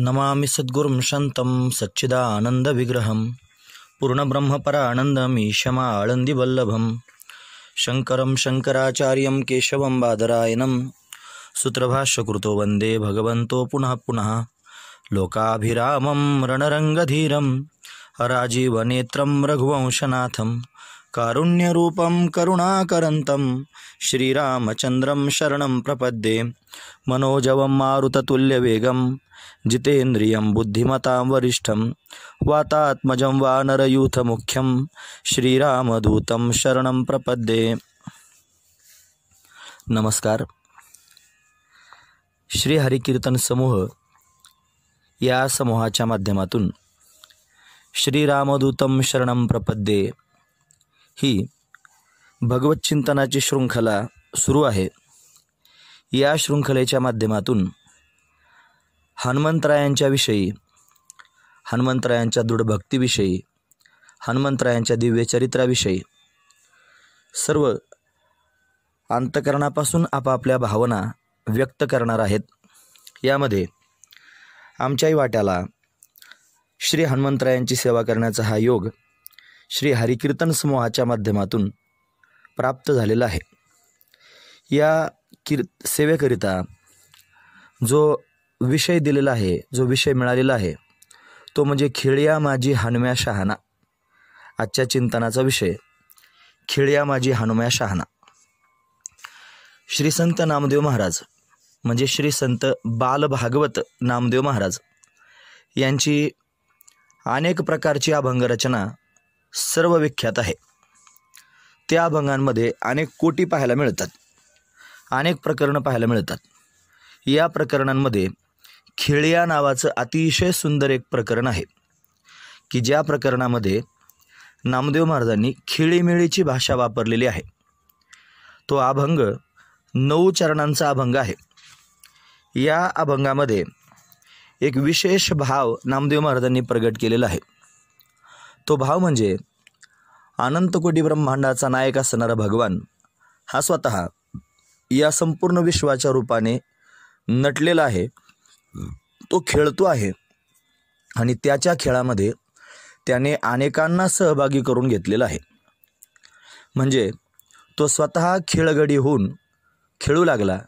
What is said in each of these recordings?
नमामि सद्गुरुं शन्तं सच्चिदानन्दविग्रहं पूर्णब्रह्मपरानन्दम् ईशमाळन्दिवल्लभं शङ्करं शङ्कराचार्यं केशवं बादरायणं सूत्रभाष्यकृतो वन्दे भगवन्तो पुनः पुनः लोकाभिरामं रणरङ्गधीरं राजीवनेत्रं रघुवंशनाथं कारुण्यरूपं करुणाकरन्तं श्रीरामचन्द्रं शरणं प्रपद्ये। मनोजवं मारुततुल्यवेगं जितेन्द्रियं बुद्धिमतां वरिष्ठं वातात्मजं वानरयूथमुख्यं श्रीरामदूतं शरणं प्रपद्ये नमस्कार श्री हरिकीर्तन समूह या समूहाच्या माध्यमातून श्रीरामदूतम शरणम प्रपद्ये ही भगवत चिंतनाची शृंखला सुरू आहे या शृंखलेच्या माध्यमातून हनुमंतरायांच्याविषयी हनुमंतरायांच्या दृढभक्तीविषयी हनुमंतरायांच्या दिव्य चरित्राविषयी सर्व अंतकरणापासून आपापल्या भावना व्यक्त करणार आहेत. यामध्ये आमच्याही वाट्याला श्री हनुमंतरायांची सेवा करण्याचा हा योग श्री हरिकीर्तन समूहाच्या माध्यमातून प्राप्त झालेला आहे. या किर सेवेकरिता जो विषय दिलेला आहे जो विषय मिळालेला आहे तो म्हणजे खिळ्या माझी हनुम्या शहाणा. आजच्या चिंतनाचा विषय खिळ्या माझी हनुम्या शहाणा. श्री संत नामदेव महाराज म्हणजे श्री संत बालभागवत नामदेव महाराज यांची अनेक प्रकारची अभंगरचना सर्व विख्यात आहे. त्या अभंगांमध्ये अनेक कोटी पाहायला मिळतात. अनेक प्रकरणं पाहायला मिळतात. या प्रकरणांमध्ये खिळ्या नावाचं अतिशय सुंदर एक प्रकरण आहे की ज्या प्रकरणामध्ये नामदेव महाराजांनी खिळीमिळीची भाषा वापरलेली आहे. तो अभंग नऊ चरणांचा अभंग आहे. या अभंगामध्ये एक विशेष भाव नामदेव महाराजांनी प्रगट केलेला आहे. तो भाव म्हणजे अनंतकोटी ब्रह्मांडाचा नायक असणारा भगवान हा स्वतः या संपूर्ण विश्वाच्या रूपाने नटलेला आहे. तो खेळतो आहे. आणि त्याच्या खेळामध्ये त्याने अनेकांना सहभागी करून घेतलेला आहे. म्हणजे तो स्वतः खेळगडी होऊन खेळू लागला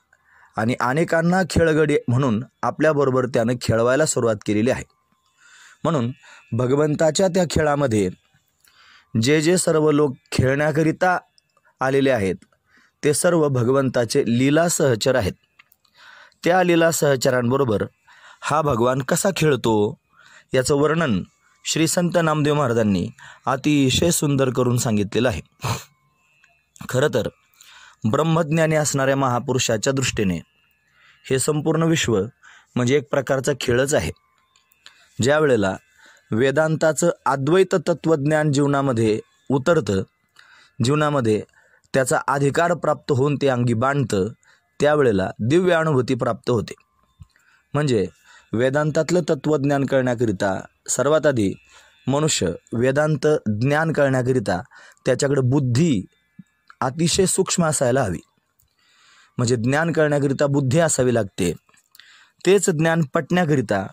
आणि अनेकांना खेळगडी म्हणून आपल्याबरोबर त्यानं खेळवायला सुरुवात केलेली आहे. म्हणून भगवंताच्या त्या खेळामध्ये जे जे सर्व लोक खेळण्याकरिता आलेले आहेत ते सर्व भगवंताचे लीला सहचर आहेत. त्या लीला सहचरांबरोबर हा भगवान कसा खेळतो याचं वर्णन श्री संत नामदेव महाराजांनी अतिशय सुंदर करून सांगितलेलं आहे. खरं तर ब्रह्मज्ञानी असणाऱ्या महापुरुषाच्या दृष्टीने हे संपूर्ण विश्व म्हणजे एक प्रकारचा खेळच आहे. ज्या वेळेला वेदांताचं अद्वैत तत्त्वज्ञान जीवनामध्ये उतरतं जीवनामध्ये त्याचा अधिकार प्राप्त होऊन ते अंगी बांधतं त्यावेळेला दिव्य अनुभूती प्राप्त होते. म्हणजे वेदांतातलं तत्त्वज्ञान करण्याकरिता सर्वात आधी मनुष्य वेदांत ज्ञान करण्याकरिता त्याच्याकडे बुद्धी अतिशय सूक्ष्म असायला हवी. म्हणजे ज्ञान करण्याकरिता बुद्धी असावी लागते. तेच ज्ञान पटण्याकरिता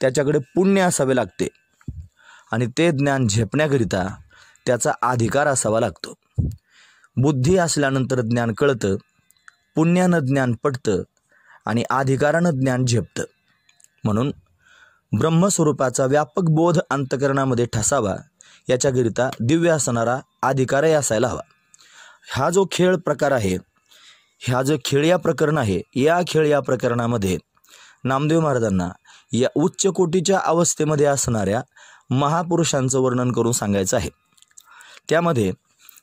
त्याच्याकडे पुण्य असावे लागते. आणि ते ज्ञान झेपण्याकरिता त्याचा अधिकार असावा लागतो. बुद्धी असल्यानंतर ज्ञान कळतं पुण्यानं ज्ञान पटतं आणि अधिकारानं ज्ञान झेपतं. म्हणून ब्रह्मस्वरूपाचा व्यापक बोध अंतकरणामध्ये ठसावा याच्याकरिता दिव्य असणारा अधिकारही असायला हवा. हा जो खेळ प्रकार आहे ह्या जो खेळ या प्रकरण आहे या खेळ या प्रकरणामध्ये नामदेव महाराजांना या उच्च कोटीच्या अवस्थेमध्ये असणाऱ्या महापुरुषांचं वर्णन करून सांगायचं आहे. त्यामध्ये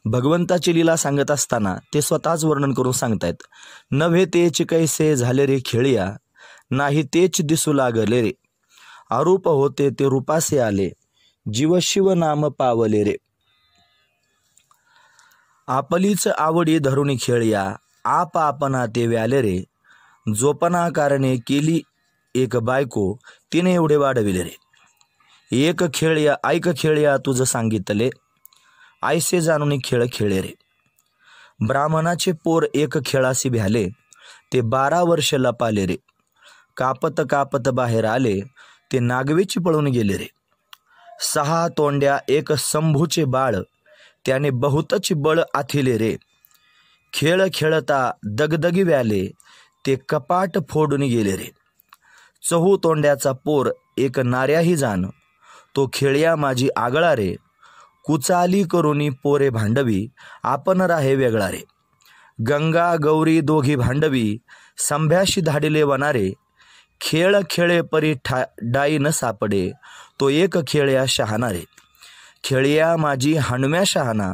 भगवंताची लीला सांगत असताना ते स्वतःच वर्णन करून सांगतायत. नव्हे तेच कैसे झाले रे खेळिया नाही तेच दिसू लागले रे. आरोप होते ते रूपासे आले जीव शिव नाम पावले रे. आपलीच आवडी धरुणी खेळया आप आपणा ते व्याले रे. जोपना कारणे केली एक बायको तिने एवढे वाढविले रे. एक खेळया ऐक खेळया तुझं सांगितले. आयसे जाणून खेळ खेळे रे. ब्राह्मणाचे पोर एक खेळासी भ्याले ते बारा वर्ष लपाले रे. कापत कापत बाहेर आले ते नागवेची पळून गेले रे. सहा तोंड्या एक संभूचे बाळ त्याने बहुतच बळ आथिले रे. खेळ खेळता दगदगी व्याले ते कपाट फोडून गेले रे. चहू तोंड्याचा पोर एक नाऱ्याही जाण तो खेळ्या माझी आगळा रे. कुचाली करुणी पोरे भांडवी आपण राहे वेगळा रे गंगा गौरी दोघी भांडवी संभ्याशी धाडिले वनारे. खेळ खेळे परी ठा डाई न सापडे तो एक खेळया शहाणा रे खेळया माझी हणव्या शहाणा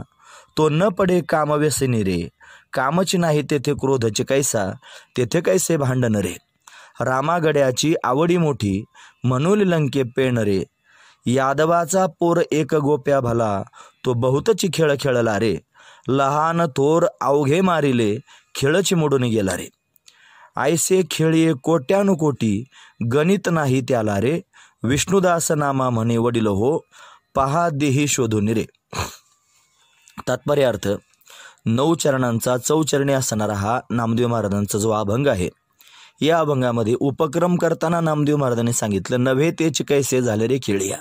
तो न पडे कामव्यसनी रे. कामच नाही तेथे क्रोधचे कैसा तेथे कैसे भांडण रे. रामागड्याची आवडी मोठी म्हणून लंके पेण रे. यादवाचा पोर एक गोप्या भला तो बहुतची खेळ खेळला रे. लहान थोर अवघे मारिले खेळच मोडून गेला रे. आयसे खेळी कोट्यानुकोटी गणित नाही त्याला रे. विष्णुदास नामा म्हणे वडील हो पहा देही शोधून रे. तात्पर्य अर्थ नऊ चरणांचा चौचरणी असणारा हा नामदेव महाराजांचा जो अभंग आहे या अभंगामध्ये उपक्रम करताना नामदेव महाराजांनी सांगितलं नव्हे तेच कैसे झाले रे खेळिया.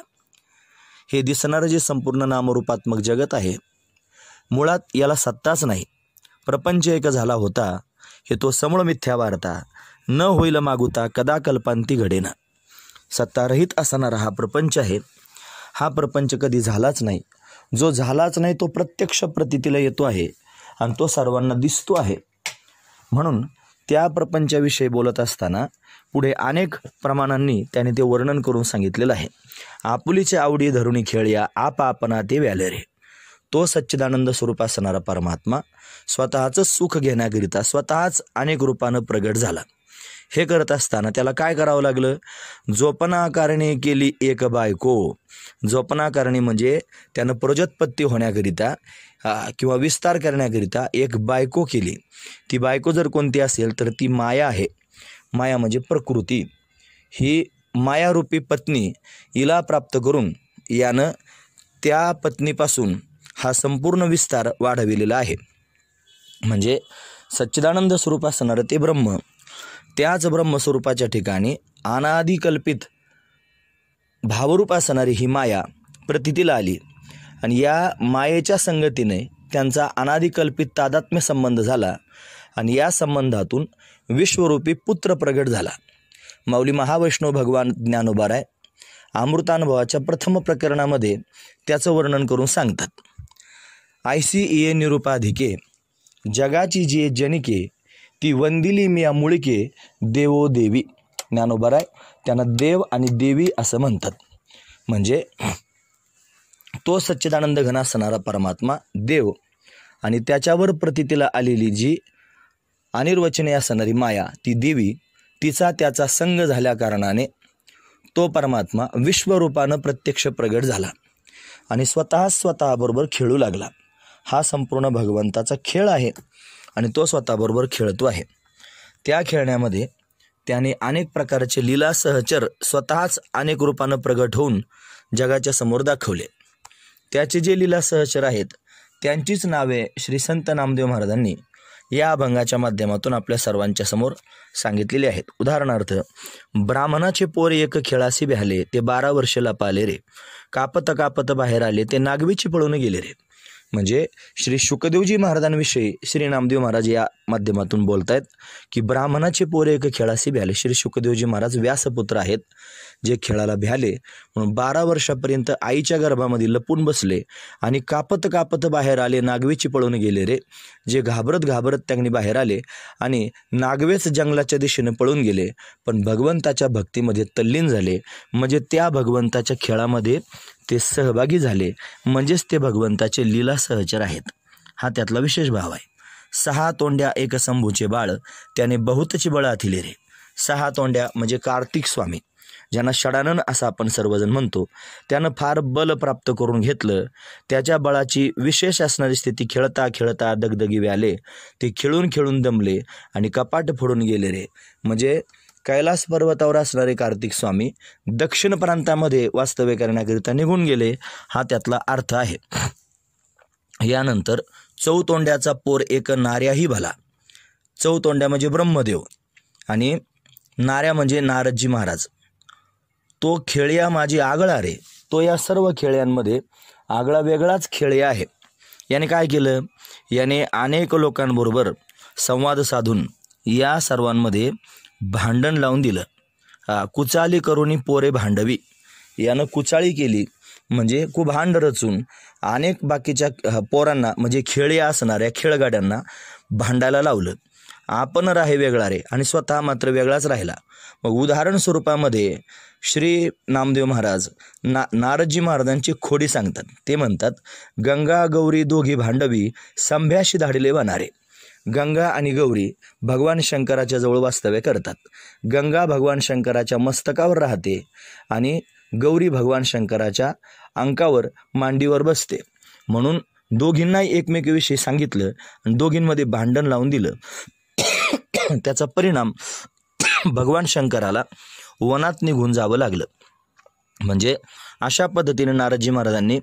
हे दिसणारं जे संपूर्ण नामरूपात्मक जगत आहे मुळात याला सत्ताच नाही. प्रपंच एक झाला होता हे तो समूळ मिथ्या वार्ता न होईल मागुता कदा कल्पांती घडेना. सत्तारहित असणारा हा प्रपंच आहे. हा प्रपंच कधी झालाच नाही. जो झालाच नाही तो प्रत्यक्ष प्रतितीला येतो आहे आणि तो सर्वांना दिसतो आहे. म्हणून त्या प्रपंचाविषयी बोलत असताना पुढे अनेक प्रमाणांनी त्याने ते वर्णन करून सांगितलेलं आहे. आपुलीचे आवडी धरुणी खेळया आप आपना ते व्याले रे. तो सच्चिदानंद स्वरूप असणारा परमात्मा स्वतःचं सुख घेण्याकरिता स्वतःच अनेक रूपानं प्रगट झाला. हे करत असताना त्याला काय करावं लागलं? जोपनाकारणी केली एक बायको. जोपनाकारणी म्हणजे त्यानं प्रजोत्पत्ती होण्याकरिता किंवा विस्तार करण्याकरिता एक बायको केली. ती बायको जर कोणती असेल तर ती माया आहे. माया म्हणजे प्रकृती. ही मायारूपी पत्नी हिला प्राप्त करून यानं त्या पत्नीपासून हा संपूर्ण विस्तार वाढविलेला आहे. म्हणजे सच्चिदानंद स्वरूप असणारं ते ब्रह्म त्याच ब्रह्मस्वरूपाच्या ठिकाणी अनादिकल्पित भावरूप असणारी ही माया प्रतितीला आली आणि या मायेच्या संगतीने त्यांचा अनादिकल्पित तादात्म्य संबंध झाला आणि या संबंधातून विश्वरूपी पुत्र प्रगट झाला. माऊली महावैष्णव भगवान ज्ञानोबाराय अमृतानुभवाच्या प्रथम प्रकरणामध्ये त्याचं वर्णन करून सांगतात. आय सी ए निरुपाधिके जगाची जी जनिके ती वंदिली मिया मुळिके देवो देवी. ज्ञानोबाराय त्यांना देव आणि देवी असं म्हणतात. म्हणजे तो सच्चिदानंद घन असणारा परमात्मा देव. आणि त्याच्यावर प्रतितीला आलेली जी अनिर्वचने असणारी माया ती देवी. तिचा त्याचा संग झाल्या कारणाने तो परमात्मा विश्वरूपानं प्रत्यक्ष प्रगट झाला आणि स्वतः स्वतःबरोबर खेळू लागला. हा संपूर्ण भगवंताचा खेळ आहे आणि तो स्वतःबरोबर खेळतो आहे. त्या खेळण्यामध्ये त्याने अनेक प्रकारचे लीला सहचर स्वतःच अनेक रूपानं प्रगट होऊन जगाच्या समोर दाखवले. त्याचे जे लीला सहचर आहेत त्यांचीच नावे श्री संत नामदेव महाराजांनी या अभंगाच्या माध्यमातून आपल्या सर्वांच्या समोर सांगितलेले आहेत. उदाहरणार्थ ब्राह्मणाचे पोर एक खेळासी भ्याले ते बारा वर्ष लपाले रे. कापत कापत बाहेर आले ते नागवीची पळून गेले रे. म्हणजे श्री शुकदेवजी महाराजांविषयी श्री नामदेव महाराज या माध्यमातून बोलत आहेत की ब्राह्मणाचे पोर एक खेळासी भ्याले श्री शुकदेवजी महाराज व्यासपुत्र आहेत. जे खेळाला भ्याले म्हणून बारा वर्षापर्यंत आईच्या गर्भामध्ये लपून बसले आणि कापत कापत बाहेर आले नागवेची पळून गेले रे. जे घाबरत घाबरत त्यांनी बाहेर आले आणि नागवेच जंगलाच्या दिशेने पळून गेले. पण भगवंताच्या भक्तीमध्ये तल्लीन झाले. म्हणजे त्या भगवंताच्या खेळामध्ये ते सहभागी झाले. म्हणजेच ते भगवंताचे लीला सहचर आहेत. हा त्यातला विशेष भाव आहे. सहा तोंड्या एक संभूचे बाळ. त्याने बहुतची बळ आथिले रे. सहा तोंड्या म्हणजे कार्तिक स्वामी. ज्यांना षडानन असं आपण सर्वजण म्हणतो त्यानं फार बल प्राप्त करून घेतलं. त्याच्या बळाची विशेष असणारी स्थिती खेळता खेळता दगदगी व्याले ते खेळून खेळून दमले आणि कपाट फोडून गेले रे. म्हणजे कैलास पर्वतावर असणारे कार्तिक स्वामी दक्षिण प्रांतामध्ये वास्तव्य करण्याकरिता निघून गेले हा त्यातला अर्थ आहे. यानंतर चौतोंड्याचा पोर एक नार्याही भला. चौतोंड्या म्हणजे ब्रह्मदेव आणि नाऱ्या म्हणजे नारदजी महाराज. तो खेळ्या माझी आगळा रे तो या सर्व खेळ्यांमध्ये आगळा वेगळाच खेळे आहे. याने काय केलं? याने अनेक लोकांबरोबर संवाद साधून या सर्वांमध्ये भांडण लावून दिलं. कुचाली करुणी पोरे भांडवी. यानं कुचाळी केली. म्हणजे कुभांड रचून अनेक बाकीच्या पोरांना म्हणजे खेळी असणाऱ्या खेळगाड्यांना भांडायला लावलं. आपण राहे वेगळा रे. आणि स्वतः मात्र वेगळाच राहिला. मग उदाहरण स्वरूपामध्ये श्री नामदेव महाराज ना नारदजी महाराजांची खोडी सांगतात. ते म्हणतात गंगा गौरी दोघी भांडवी संभ्याशी धाडले वाणारे गंगा आणि गौरी भगवान शंकराच्या जवळ वास्तव्य करतात. गंगा भगवान शंकराच्या मस्तकावर राहते आणि गौरी भगवान शंकराच्या अंकावर मांडीवर बसते. म्हणून दोघींनाही एकमेकीविषयी सांगितलं आणि दोघींमध्ये भांडण लावून दिलं. त्याचा परिणाम भगवान शंकराला वनात निघून जावं लागलं. म्हणजे अशा पद्धतीने नारदजी महाराजांनी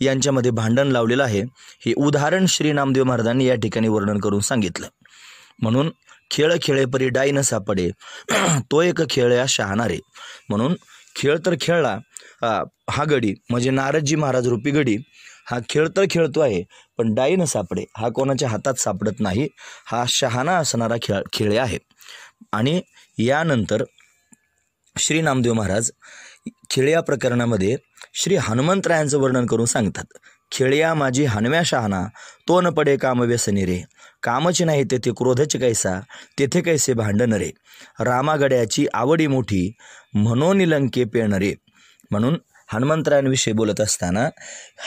यांच्यामध्ये भांडण लावलेलं आहे. हे उदाहरण श्री नामदेव महाराजांनी या ठिकाणी वर्णन करून सांगितलं. म्हणून खेळ खेळे परी डाई न सापडे तो एक खेळ या शहाणारे. म्हणून खेळ तर खेळला हा गडी म्हणजे नारदजी महाराज रूपी गडी हा खेळ तर खेळतो आहे पण डाई न सापडे हा कोणाच्या हातात सापडत नाही हा शहाणा असणारा खेळ खेळ आहे. आणि यानंतर श्री नामदेव महाराज खेळ्या प्रकरणामध्ये श्री हनुमंतरायांचं वर्णन करून सांगतात खेळ्या माझी हनव्या शहाणा तो न पडे काम व्यसनी रे कामची नाही तेथे क्रोधच कैसा तेथे कैसे भांडण रे रामागड्याची आवडी मोठी म्हणून लंके पेण रे. म्हणून हनुमंतरायांविषयी बोलत असताना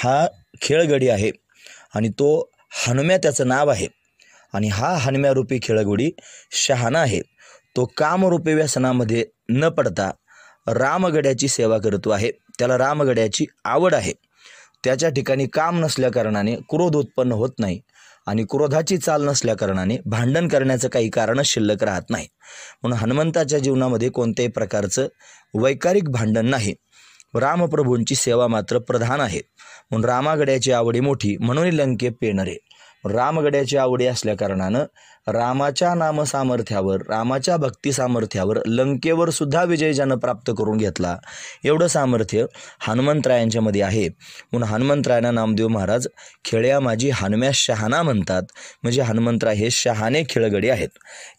हा खेळगडी आहे आणि तो हनुम्या त्याचं नाव आहे आणि हा हनुम्यारूपी खेळगडी शहाणा आहे. तो कामरूपी व्यसनामध्ये न पडता रामगड्याची सेवा करतो आहे. त्याला रामगड्याची आवड आहे. त्याच्या ठिकाणी काम नसल्याकारणाने क्रोध उत्पन्न होत नाही आणि क्रोधाची चाल नसल्याकारणाने भांडण करण्याचं काही कारणच शिल्लक राहत नाही. म्हणून हनुमंताच्या जीवनामध्ये कोणत्याही प्रकारचं वैकारिक भांडण नाही. रामप्रभूंची सेवा मात्र प्रधान आहे. म्हणून रामागड्याची आवडी मोठी म्हणून लंके पेणरे. रामगड्याची आवडी असल्याकारणानं रामाच्या नामसामर्थ्यावर रामाच्या भक्ती सामर्थ्यावर लंकेवर सुद्धा विजय ज्यानं प्राप्त करून घेतला. एवढं सामर्थ्य हनुमंतरायांच्यामध्ये आहे. म्हणून हनुमंतरायांना नामदेव महाराज खेळ्या माझी हनुम्या शहाणा म्हणतात. म्हणजे हनुमंतराय हे शहाणे खेळगडी आहेत.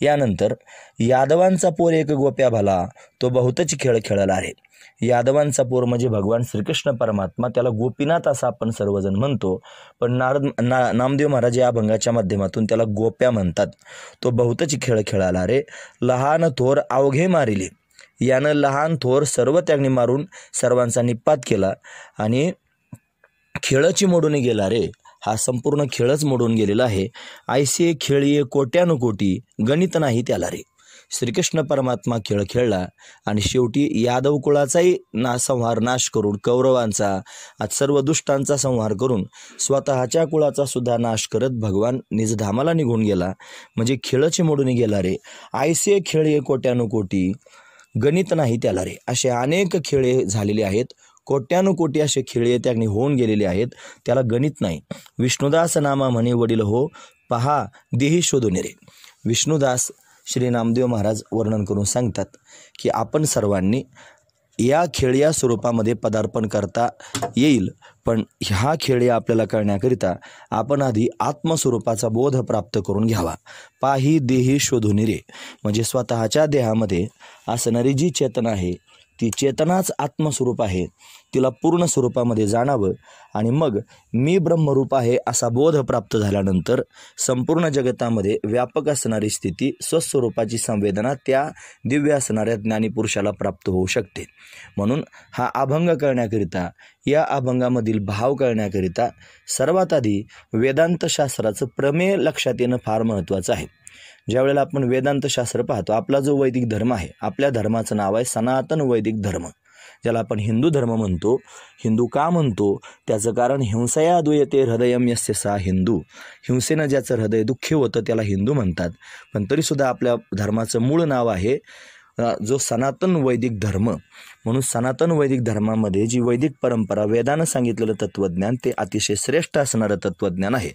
यानंतर यादवांचा पोर एक गोप्या भाला तो बहुतच खेळ खेळला आहे. यादवांचा पोर म्हणजे भगवान श्रीकृष्ण परमात्मा त्याला गोपीनाथ असं आपण सर्वजण म्हणतो. पण नारद ना नामदेव महाराज या अभंगाच्या माध्यमातून त्याला गोप्या म्हणतात. तो बहुतच खेळ खेळाला रे. लहान थोर अवघे मारिले. यानं लहान थोर सर्व त्यांनी मारून सर्वांचा निपात केला आणि खेळची मोडून गेला रे. हा संपूर्ण खेळच मोडून गेलेला आहे. आयसे खेळीये कोट्यानुकोटी. गणित नाही त्याला रे. श्रीकृष्ण परमात्मा खेळ खेळला आणि शेवटी यादव कुळाचाही ना संहार नाश करून कौरवांचा आज सर्व दुष्टांचा संहार करून स्वतःच्या कुळाचा सुद्धा नाश करत भगवान निजधामाला निघून गेला. म्हणजे खेळच मोडून गेला रे. आयसे खेळ हे कोट्यानुकोटी गणित नाही त्याला रे. असे अनेक खेळे झालेले आहेत. कोट्यानुकोटी असे खेळे त्यांनी होऊन गेलेले आहेत. त्याला गणित नाही. विष्णुदास नामा म्हणे वडील हो पहा देही शोधून रे. विष्णुदास श्री नामदेव महाराज वर्णन करून सांगतात की आपण सर्वांनी या खेळ या स्वरूपामध्ये पदार्पण करता येईल. पण ह्या खेळ या आपल्याला करण्याकरिता आपण आधी आत्मस्वरूपाचा बोध प्राप्त करून घ्यावा. पाही देही शोधून रे म्हणजे स्वतःच्या देहामध्ये असणारी जी चेतना आहे ती चेतनाच आत्मस्वरूप आहे. तिला पूर्ण स्वरूपामध्ये जाणावं आणि मग मी ब्रह्मरूप आहे असा बोध प्राप्त झाल्यानंतर संपूर्ण जगतामध्ये व्यापक असणारी स्थिती स्वस्वरूपाची संवेदना त्या दिव्य असणाऱ्या ज्ञानीपुरुषाला प्राप्त होऊ शकते. म्हणून हा अभंग करण्याकरिता या अभंगामधील भाव करण्याकरिता सर्वात आधी वेदांतशास्त्राचं प्रमेय लक्षात येणं फार महत्त्वाचं आहे. ज्यावेळेला आपण वेदांतशास्त्र पाहतो आपला जो वैदिक धर्म आहे आपल्या धर्माचं नाव आहे सनातन वैदिक धर्म. ज्याला आपण हिंदू धर्म म्हणतो हिंदू का म्हणतो त्याचं कारण हिंसया दुयते हृदयम यस्य सा हिंदू. हिंसेनं ज्याचं हृदय दुःखी होतं त्याला हिंदू म्हणतात. पण तरीसुद्धा आपल्या धर्माचं मूळ नाव आहे जो सनातन वैदिक धर्म म्हणून सनातन वैदिक धर्मामध्ये जी वैदिक परंपरा वेदानं सांगितलेलं तत्त्वज्ञान ते अतिशय श्रेष्ठ असणारं तत्त्वज्ञान आहे.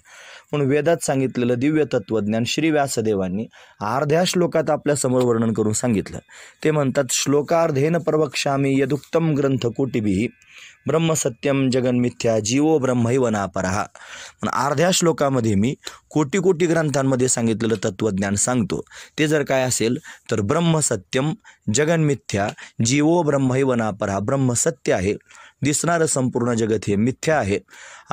म्हणून वेदात सांगितलेलं दिव्य तत्वज्ञान श्री व्यासदेवांनी अर्ध्या श्लोकात आपल्यासमोर वर्णन करून सांगितलं. ते म्हणतात श्लोकार्धेन प्रवक्ष्यामी यदुक्तम ग्रंथ कोटिभिही ब्रह्मसत्यम जगन्मिथ्या जीवो ब्रह्मैव नापरहा पण अर्ध्या श्लोकामध्ये मी कोटी कोटी ग्रंथांमध्ये सांगितलेलं तत्त्वज्ञान सांगतो. ते जर काय असेल तर ब्रह्मसत्यम जगन्मिथ्या जीवो ब्रह्मैव नापरहा ब्रह्मसत्य आहे. दिसणारं संपूर्ण जगत हे मिथ्या आहे.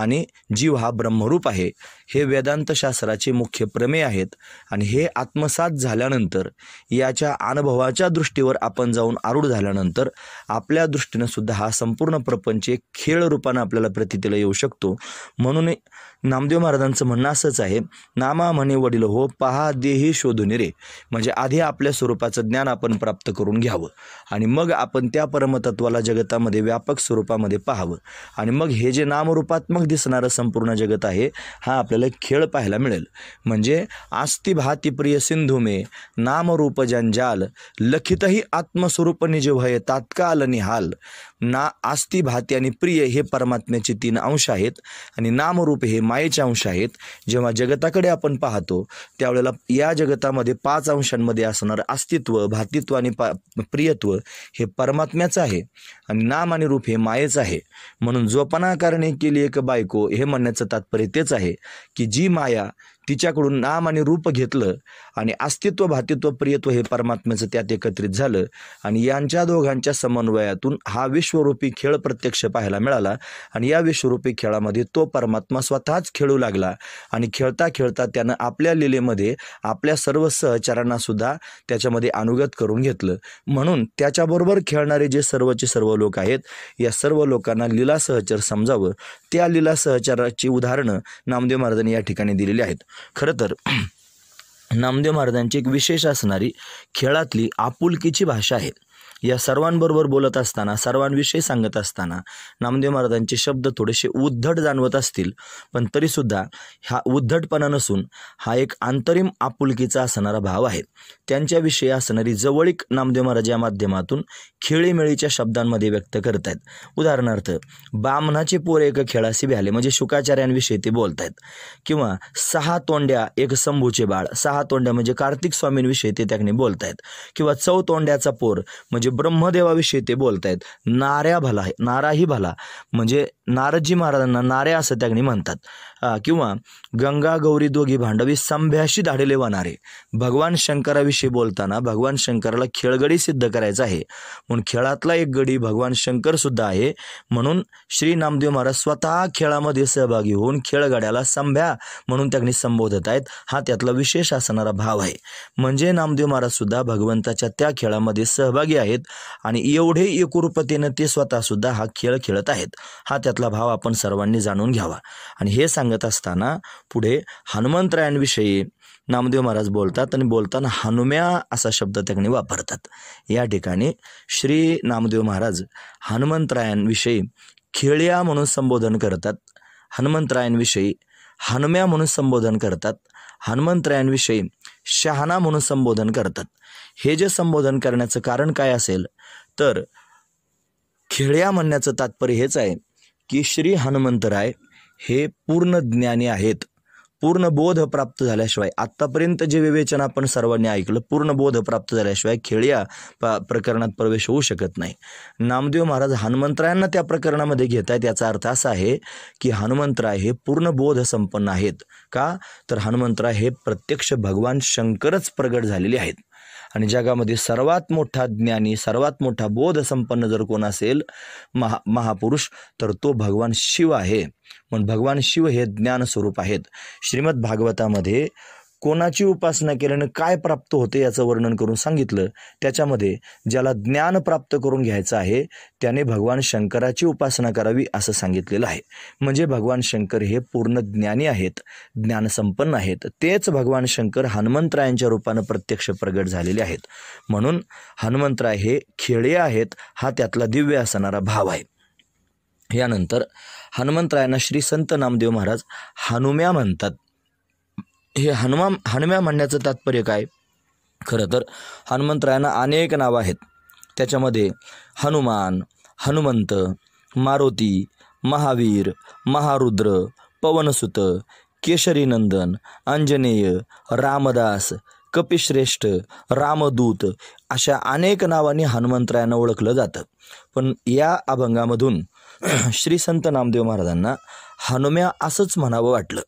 आणि जीव हा ब्रह्मरूप आहे. हे वेदांतशास्त्राचे मुख्य प्रमेय आहेत आणि हे आत्मसात झाल्यानंतर याच्या अनुभवाच्या दृष्टीवर आपण जाऊन आरूढ झाल्यानंतर आपल्या दृष्टीनं सुद्धा हा संपूर्ण प्रपंच एक खेळ रूपानं आपल्याला प्रतितीला येऊ शकतो. म्हणून नामदेव महाराजांचं म्हणणं असंच आहे नामा म्हणे वडील हो पहा देही शोधून रे म्हणजे आधी आपल्या स्वरूपाचं ज्ञान आपण प्राप्त करून घ्यावं आणि मग आपण त्या परमतत्वाला जगतामध्ये व्यापक स्वरूपामध्ये पाहावं. आणि मग हे जे नामरूपात्मक दिसणारं संपूर्ण जगत आहे हा आपल्याला खेळ पाहायला मिळेल. म्हणजे आस्ती भाती प्रिय सिंधू नामरूप जंजाल लखितही आत्मस्वरूप निज भय तात्काल निहाल. ना आस्ती भाती आणि प्रिय हे परमात्म्याचे तीन अंश आहेत आणि नामरूप हे मायेचे अंश आहेत. जेव्हा जगताकडे आपण पाहतो त्यावेळेला या जगतामध्ये पाच अंशांमध्ये असणारं अस्तित्व भातित्व आणि पा प्रियत्व हे परमात्म्याचं आहे आणि नाम आणि रूप हे मायेचं आहे. म्हणून जोपना करणे केली एक बायको हे म्हणण्याचं तात्पर्य तेच आहे की जी माया तिच्याकडून नाम आणि रूप घेतलं आणि अस्तित्व भातित्व प्रियत्व हे परमात्म्याचं त्यात एकत्रित झालं. आणि यांच्या दोघांच्या समन्वयातून हा विश्वरूपी खेळ प्रत्यक्ष पाहायला मिळाला. आणि या विश्वरूपी खेळामध्ये तो परमात्मा स्वतःच खेळू लागला. आणि खेळता खेळता त्यानं आपल्या लीलेमध्ये आपल्या सर्व सहचारांना सुद्धा त्याच्यामध्ये अनुगत करून घेतलं. म्हणून त्याच्याबरोबर खेळणारे जे सर्वचे सर्व लोक आहेत या सर्व लोकांना लीला सहचर समजावं. त्या लीला सहचाराची उदाहरणं नामदेव महाराजांनी या ठिकाणी दिलेली आहेत. खरं तर नामदेव महाराजांची एक विशेष असणारी खेळातली आपुलकीची भाषा आहे. या सर्वांबरोबर बोलत असताना सर्वांविषयी सांगत असताना नामदेव महाराजांचे शब्द थोडेसे उद्धट जाणवत असतील पण तरीसुद्धा हा उद्धटपणा नसून हा एक अंतरिम आपुलकीचा असणारा भाव आहे. त्यांच्याविषयी असणारी जवळीक नामदेव महाराज या माध्यमातून खेळीमेळीच्या शब्दांमध्ये व्यक्त करत आहेत. उदाहरणार्थ बामणाचे पोर एक खेळाशी भ्याले म्हणजे शुकाचार्यांविषयी ते बोलत आहेत किंवा सहा तोंड्या एक संभूचे बाळ सहा तोंड्या म्हणजे कार्तिक स्वामींविषयी ते त्याने बोलत आहेत किंवा चौ तोंड्याचा पोर म्हणजे ब्रह्मदेवाविषयी ते बोलत आहेत नाऱ्या भला नाराही भला. म्हणजे नारदजी महाराजांना नारे असं त्यांनी म्हणतात. किंवा गंगा गौरी दोघी भांडवी संभ्याशी धाडले वानारे. भगवान शंकराविषयी बोलताना भगवान शंकराला खेळगडी सिद्ध करायचं आहे. म्हणून खेळातला एक गडी भगवान शंकर सुद्धा आहे. म्हणून श्री नामदेव महाराज स्वतः खेळामध्ये सहभागी होऊन खेळगड्याला संभ्या म्हणून त्यांनी संबोधत आहेत. हा त्यातला विशेष असणारा भाव आहे. म्हणजे नामदेव महाराज सुद्धा भगवंताच्या त्या खेळामध्ये सहभागी आहेत आणि एवढे एकरूपतेनं ते स्वतः सुद्धा हा खेळ खेळत आहेत. हा त्यातला भाव आपण सर्वांनी जाणून घ्यावा. आणि हे सांगत असताना पुढे हनुमंतरायांविषयी नामदेव महाराज बोलतात आणि बोलताना हनुम्या असा शब्द त्यांनी वापरतात. या ठिकाणी श्री नामदेव महाराज हनुमंतरायांविषयी खेळ्या म्हणून संबोधन करतात. हनुमंतरायांविषयी हनुम्या म्हणून संबोधन करतात. हनुमंतरायांविषयी शहाणा म्हणून संबोधन करतात. हे जे संबोधन करण्याचं कारण काय असेल? तर खेळ्या म्हणण्याचं तात्पर्य हेच आहे. की श्री हनुमंतराय हे पूर्ण ज्ञानी आहेत. पूर्ण बोध प्राप्त झाल्याशिवाय आत्तापर्यंत जे विवेचन आपण सर्वांनी ऐकलं पूर्ण बोध प्राप्त झाल्याशिवाय खेळ्या प्रकरणात प्रवेश होऊ शकत नाही. नामदेव महाराज हनुमंतरायांना त्या प्रकरणामध्ये घेत आहेत. याचा अर्थ असा आहे की हनुमंतराय हे पूर्ण बोध संपन्न आहेत. का? तर हनुमंतराय हे प्रत्यक्ष भगवान शंकरच प्रगट झालेले आहेत. आणि जगामध्ये सर्वात मोठा ज्ञानी सर्वात मोठा बोध संपन्न जर कोण असेल महा महापुरुष तर तो भगवान शिव आहे. म्हणून भगवान शिव हे ज्ञान स्वरूप आहेत. श्रीमद भागवतामध्ये कोणाची उपासना केल्यानं काय प्राप्त होते याचं वर्णन करून सांगितलं त्याच्यामध्ये ज्याला ज्ञान प्राप्त करून घ्यायचं आहे त्याने भगवान शंकराची उपासना करावी असं सांगितलेलं आहे. म्हणजे भगवान शंकर हे पूर्ण ज्ञानी आहेत ज्ञानसंपन्न आहेत. तेच भगवान शंकर हनुमंतरायांच्या रूपानं प्रत्यक्ष प्रगट झालेले आहेत. म्हणून हनुमंतराय हे खेळे आहेत हा त्यातला दिव्य असणारा भाव आहे. यानंतर हनुमंतरायांना श्री संत नामदेव महाराज हनुम्या म्हणतात. हे हनुमान हनुम्या म्हणण्याचं तात्पर्य काय? खरं तर हनुमंतरायांना अनेक नावं आहेत. त्याच्यामध्ये हनुमान हनुमंत मारुती महावीर महारुद्र पवनसुत केशरीनंदन अंजनेय रामदास कपिश्रेष्ठ रामदूत अशा अनेक नावांनी हनुमंतरायांना ओळखलं जातं. पण या अभंगामधून श्री संत नामदेव महाराजांना हनुम्या असंच म्हणावं वाटलं.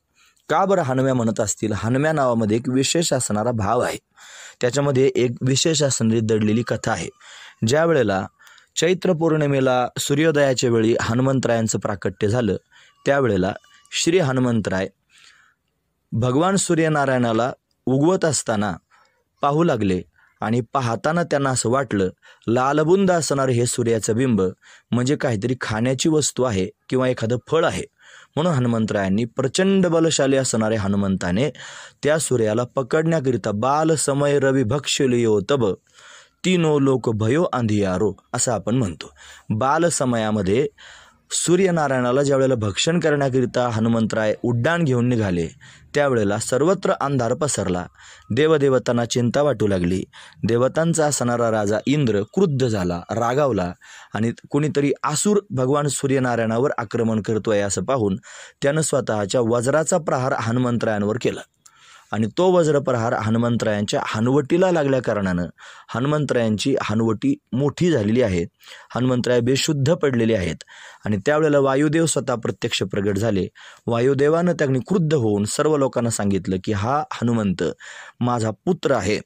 का बरं हनव्या म्हणत असतील? हनव्या नावामध्ये एक विशेष असणारा भाव आहे. त्याच्यामध्ये एक विशेष असणारी दडलेली कथा आहे. ज्या वेळेला चैत्र पौर्णिमेला सूर्योदयाच्या वेळी हनुमंतरायांचं प्राकट्य झालं त्यावेळेला श्री हनुमंतराय भगवान सूर्यनारायणाला उगवत असताना पाहू लागले आणि पाहताना त्यांना असं वाटलं लालबुंद असणारं हे सूर्याचं बिंब म्हणजे काहीतरी खाण्याची वस्तू आहे किंवा एखादं फळ आहे. म्हणून हनुमंतरायांनी प्रचंड बलशाली असणारे हनुमंताने त्या सूर्याला पकडण्याकरिता बाल समय रवी भक्षलियो तब तीनो लोक भयो अंधियारो असं आपण म्हणतो. बाल समयामध्ये सूर्यनारायणाला ज्यावेळेला भक्षण करण्याकरिता हनुमंतराय उड्डाण घेऊन निघाले त्यावेळेला सर्वत्र अंधार पसरला. देवदेवतांना चिंता वाटू लागली. देवतांचा असणारा राजा इंद्र क्रुद्ध झाला रागावला आणि कुणीतरी आसूर भगवान सूर्यनारायणावर आक्रमण करतोय असं पाहून त्यानं स्वतःच्या वज्राचा प्रहार हनुमंतरायांवर केला. आणि तो वज्रप्रहार हनुमंतरायांच्या हनुवटीला लागल्या कारणानं हनुमंतरायांची हनुवटी मोठी झालेली आहे. हनुमंतराय बेशुद्ध पडलेले आहेत. आणि त्यावेळेला वायुदेव स्वतः प्रत्यक्ष प्रगट झाले. वायुदेवानं त्यांनी क्रुद्ध होऊन सर्व लोकांना सांगितलं की हा हनुमंत माझा पुत्र आहे.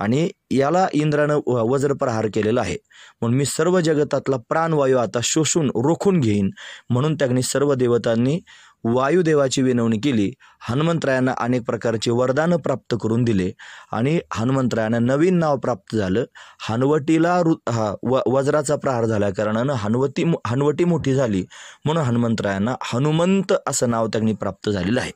आणि याला इंद्रानं वज्रप्रहार केलेला आहे. म्हणून मी सर्व जगतातला प्राणवायू आता शोषून रोखून घेईन. म्हणून त्यांनी सर्व देवतांनी वायुदेवाची विनवणी केली. हनुमंतरायांना अनेक प्रकारचे वरदानं प्राप्त करून दिले. आणि हनुमंतरायांना नवीन नाव प्राप्त झालं. हनुवटीला रु हा व वज्राचा प्रहार झाल्या कारणानं हनुवती हनुवटी मोठी झाली. म्हणून हनुमंतरायांना हनुमंत असं नाव त्यांनी प्राप्त झालेलं आहे.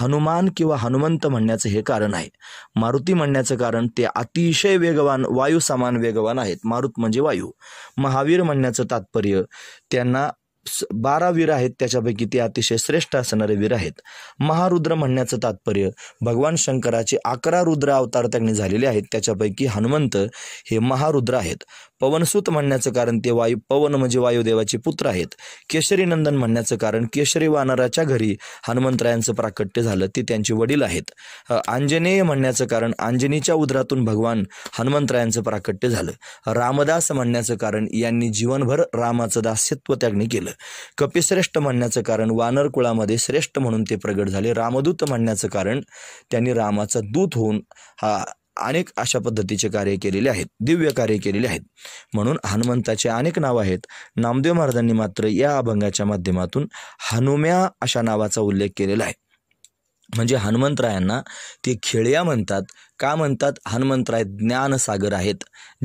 हनुमान किंवा हनुमंत म्हणण्याचं हे कारण आहे. मारुती म्हणण्याचं कारण ते अतिशय वेगवान वायू समान वेगवान आहेत. मारुत म्हणजे वायू. महावीर म्हणण्याचं तात्पर्य त्यांना बारा वीर आहेत त्याच्यापैकी ते अतिशय श्रेष्ठ असणारे वीर आहेत. महारुद्र म्हणण्याचं तात्पर्य भगवान शंकराचे अकरा रुद्र अवतार त्यांनी झालेले आहेत. त्याच्यापैकी हनुमंत हे महारुद्र आहेत. पवनसूत म्हणण्याचं कारण ते वायू पवन म्हणजे वायुदेवाचे पुत्र आहेत. केशरी नंदन म्हणण्याचं कारण केशरी वानराच्या घरी हनुमंतरायांचं प्राकट्य झालं ते त्यांचे वडील आहेत. आंजनेय म्हणण्याचं कारण आंजनीच्या उदरातून भगवान हनुमंतरायांचं प्राकट्य झालं. रामदास म्हणण्याचं कारण यांनी जीवनभर रामाचं दास्यत्व त्यांनी केलं. कपिश्रेष्ठ म्हणण्याचं कारण वानर कुळामध्ये श्रेष्ठ म्हणून ते प्रगट झाले. रामदूत म्हणण्याचं कारण त्यांनी रामाचा दूत होऊन हा अनेक अशा पद्धतीचे कार्य केलेले आहेत. दिव्य कार्य केलेले आहेत. म्हणून हनुमंताचे अनेक नाव आहेत. नामदेव महाराजांनी मात्र या अभंगाच्या माध्यमातून हनुम्या अशा नावाचा उल्लेख केलेला आहे. म्हणजे हनुमंतरायांना ते खेळ्या म्हणतात का म्हणतात? हनुमंतराय ज्ञानसागर आहेत.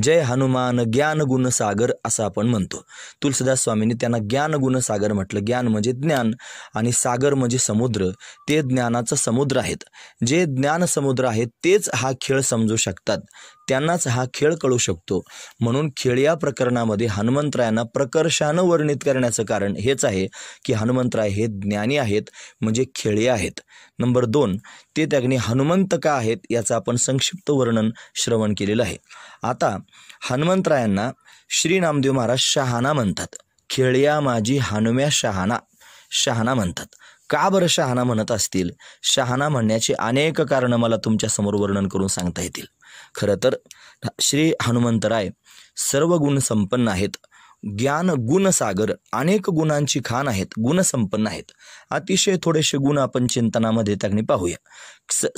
जय हनुमान ज्ञान गुणसागर असं आपण म्हणतो. तुलसीदास स्वामींनी त्यांना ज्ञान गुण सागर म्हटलं. ज्ञान म्हणजे ज्ञान आणि सागर म्हणजे समुद्र. ते ज्ञानाचं समुद्र आहेत. जे ज्ञान समुद्र आहेत तेच हा खेळ समजू शकतात. त्यांनाच हा खेळ कळू शकतो. म्हणून खेळ या प्रकरणामध्ये हनुमंतरायांना प्रकर्षानं वर्णित करण्याचं कारण हेच आहे की हनुमंतराय हे ज्ञानी आहेत म्हणजे खेळे आहेत. नंबर दोन ते त्यांनी हनुमंत का आहेत याचं आपण संक्षिप्त वर्णन श्रवण केलेलं आहे. आता हनुमंतरायांना श्री नामदेव महाराज शहाणा म्हणतात. खेळ्या माझी हनुम्या शहाणा शहाणा म्हणतात. का बरं शहाणा म्हणत असतील? शहाणा म्हणण्याची अनेक कारणं मला तुमच्यासमोर वर्णन करून सांगता येतील. खरं तर श्री हनुमंतराय सर्व गुण संपन्न आहेत. ज्ञान गुणसागर अनेक गुणांची खान आहेत गुणसंपन्न आहेत. अतिशय थोडेसे गुण आपण चिंतनामध्ये त्यांनी पाहूया.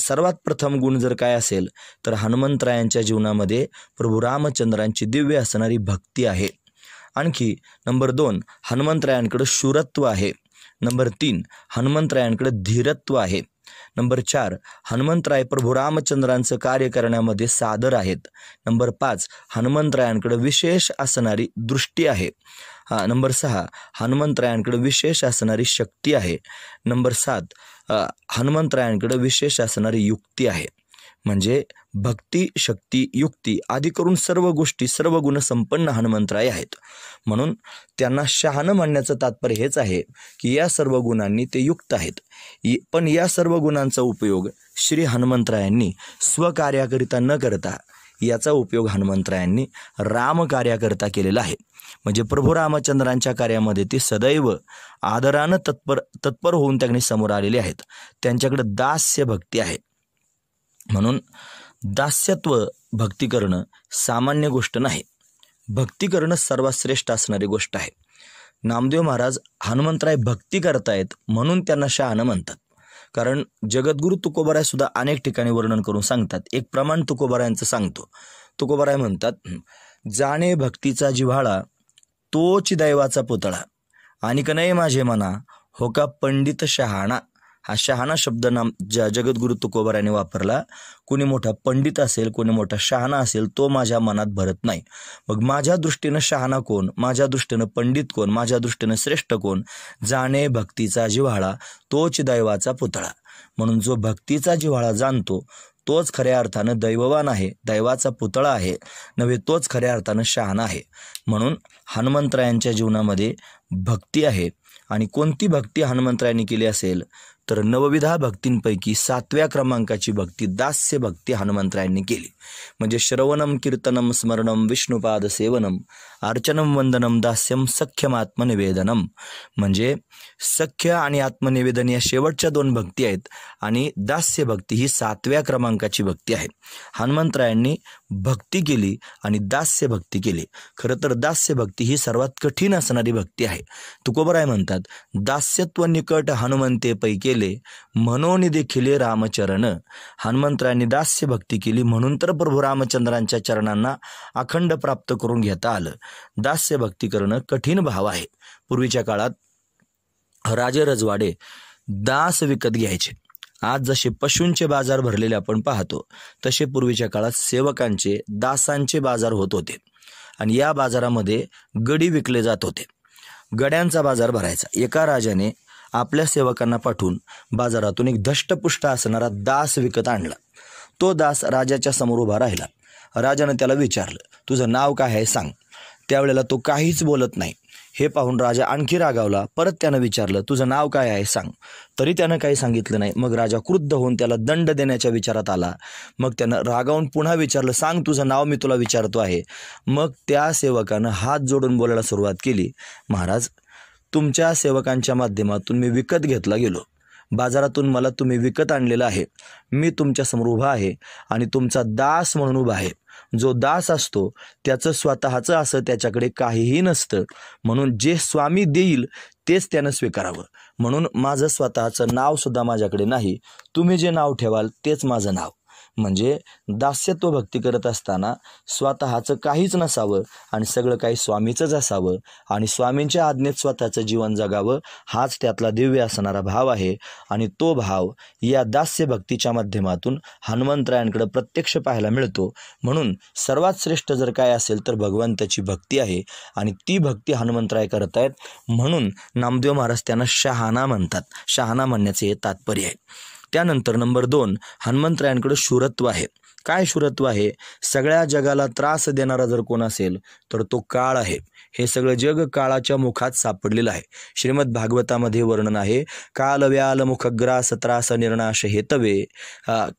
सर्वात प्रथम गुण जर काय असेल तर हनुमंतरायांच्या जीवनामध्ये प्रभू रामचंद्रांची दिव्य असणारी भक्ती आहे. आणखी नंबर दोन हनुमंतरायांकडं शूरत्व आहे. नंबर तीन हनुमंतरायांकडे धीरत्व आहे. नंबर चार हनुमंतराय प्रभू रामचंद्रांचं कार्य करण्यामध्ये सादर आहेत. नंबर पाच हनुमंतरायांकडे विशेष असणारी दृष्टी आहे. नंबर सहा हनुमंतरायांकडे विशेष असणारी शक्ती आहे. नंबर सात हनुमंतरायांकडे विशेष असणारी युक्ती आहे. म्हणजे भक्ती शक्ती युक्ती आदी करून सर्व गोष्टी सर्व गुण संपन्न हनुमंतराय आहेत. म्हणून त्यांना शहाणं म्हणण्याचं तात्पर्य हेच आहे की या सर्व गुणांनी ते युक्त आहेत. पण या सर्व गुणांचा उपयोग श्री हनुमंतरायांनी स्वकार्याकरिता न करता याचा उपयोग हनुमंतरायांनी रामकार्याकरता केलेला आहे. म्हणजे प्रभू रामचंद्रांच्या कार्यामध्ये ते सदैव आदरानं तत्पर तत्पर होऊन त्यांनी समोर आलेले आहेत. त्यांच्याकडे दास्य भक्ती आहे. म्हणून दास्यत्व भक्ती करणं सामान्य गोष्ट नाही. भक्ती करणं सर्वात श्रेष्ठ असणारी गोष्ट आहे. नामदेव महाराज हनुमंतराय भक्ती करतायत म्हणून त्यांना शहाणं म्हणतात. कारण जगद्गुरू तुकोबाराय सुद्धा अनेक ठिकाणी वर्णन करून सांगतात. एक प्रमाण तुकोबारायांचं सांगतो. तुकोबाराय म्हणतात जाणे भक्तीचा जिव्हाळा तोच दैवाचा पुतळा. आणि नाही माझे मना हो का पंडित शहाणा. हा शहाणा शब्द नाम ज जगद्गुरु तुकोबाराने वापरला कोणी मोठा पंडित असेल कोणी मोठा शहाणा असेल तो माझ्या मनात भरत नाही. मग माझ्या दृष्टीनं शहाणा कोण? माझ्या दृष्टीनं पंडित कोण? माझ्या दृष्टीनं श्रेष्ठ कोण? जाणे भक्तीचा जिव्हाळा तोच दैवाचा पुतळा. म्हणून जो भक्तीचा जिव्हाळा जाणतो तोच खऱ्या अर्थानं दैववान आहे दैवाचा पुतळा आहे नव्हे तोच खऱ्या अर्थानं शहाणा आहे. म्हणून हनुमंतरायांच्या जीवनामध्ये भक्ती आहे. आणि कोणती भक्ती हनुमंतरायांनी केली असेल? तर नवविधा भक्तींपैकी सातव्या क्रमांकाची भक्ती दास्य भक्ती हनुमंतरायांनी केली. म्हणजे श्रवणम कीर्तनम स्मरणम विष्णुपाद सेवनम अर्चनम वंदनम दास्यम सख्यम आत्मनिवेदनम म्हणजे सख्य आणि आत्मनिवेदन या शेवटच्या दोन भक्ती आहेत आणि दास्य भक्ती ही सातव्या क्रमांकाची भक्ती आहे. हनुमंतरायांनी भक्ती केली आणि दास्य भक्ती केली. खरं तर दास्य भक्ती ही सर्वात कठीण असणारी भक्ती आहे. तुकोबराय म्हणतात दास्यत्व निकट हनुमंते पै केले म्हणून देखील रामचरण. हनुमंतरायांनी दास्य भक्ती केली म्हणून तर प्रभू रामचंद्रांच्या चरणांना अखंड प्राप्त करून घेता आलं. दास्य भक्ती करणं कठीण भाव आहे. पूर्वीच्या काळात राजे रजवाडे दास विकत घ्यायचे. आज जसे पशूंचे बाजार भरलेले आपण पाहतो तसे पूर्वीच्या काळात सेवकांचे दासांचे बाजार होत होते. आणि या बाजारामध्ये गडी विकले जात होते. गड्यांचा बाजार भरायचा. एका राजाने आपल्या सेवकांना पाठवून बाजारातून एक धष्टपुष्ट असणारा दास विकत आणला. तो दास राजाच्या समोर उभा राहिला. राजानं त्याला विचारलं तुझं नाव काय आहे? सांग. त्यावेळेला तो काहीच बोलत नाही. हे पाहून राजा आणखी रागावला. परत त्यानं विचारलं तुझं नाव काय आहे सांग. तरी त्यानं काही सांगितलं नाही. मग राजा क्रुद्ध होऊन त्याला दंड देण्याच्या विचारात आला. मग त्यानं रागावून पुन्हा विचारलं सांग तुझं नाव मी तुला विचारतो आहे. मग त्या सेवकानं हात जोडून बोलायला सुरुवात केली. महाराज तुमच्या सेवकांच्या माध्यमातून मी विकत घेतला गेलो. बाजारातून मला तुम्ही विकत आणलेलं आहे. मी तुमच्यासमोर उभा आहे आणि तुमचा दास म्हणून उभा आहे. जो दास असतो त्याचं स्वतःचं असं त्याच्याकडे काहीही नसतं. म्हणून जे स्वामी देईल तेच त्यानं स्वीकारावं. म्हणून माझं स्वतःचं नावसुद्धा माझ्याकडे नाही. तुम्ही जे नाव ठेवाल तेच माझं नाव. म्हणजे दास्यत्व भक्ती करत असताना स्वतःचं काहीच नसावं आणि सगळं काही स्वामीचंच असावं आणि स्वामींच्या आज्ञेत स्वतःचं जीवन जगावं हाच त्यातला दिव्य असणारा भाव आहे. आणि तो भाव या दास्य भक्तीच्या माध्यमातून हनुमंतरायांकडे प्रत्यक्ष पाहायला मिळतो. म्हणून सर्वात श्रेष्ठ जर काय असेल तर भगवंताची भक्ती आहे आणि ती भक्ती हनुमंतराय करत आहेत म्हणून नामदेव महाराज त्यांना शहाणा म्हणतात. शहाणा म्हणण्याचे हे तात्पर्य आहे. त्यानंतर नंबर दोन हनुमंतरायांकडे शूरत्व आहे. काय शूरत्व आहे? सगळ्या जगाला त्रास देणारा जर कोण असेल तर तो काळ आहे. हे सगळं जग काळाच्या मुखात सापडलेलं आहे. श्रीमद भागवतामध्ये वर्णन आहे काल व्याल मुखग्रास त्रास निर्णाश हेतवे.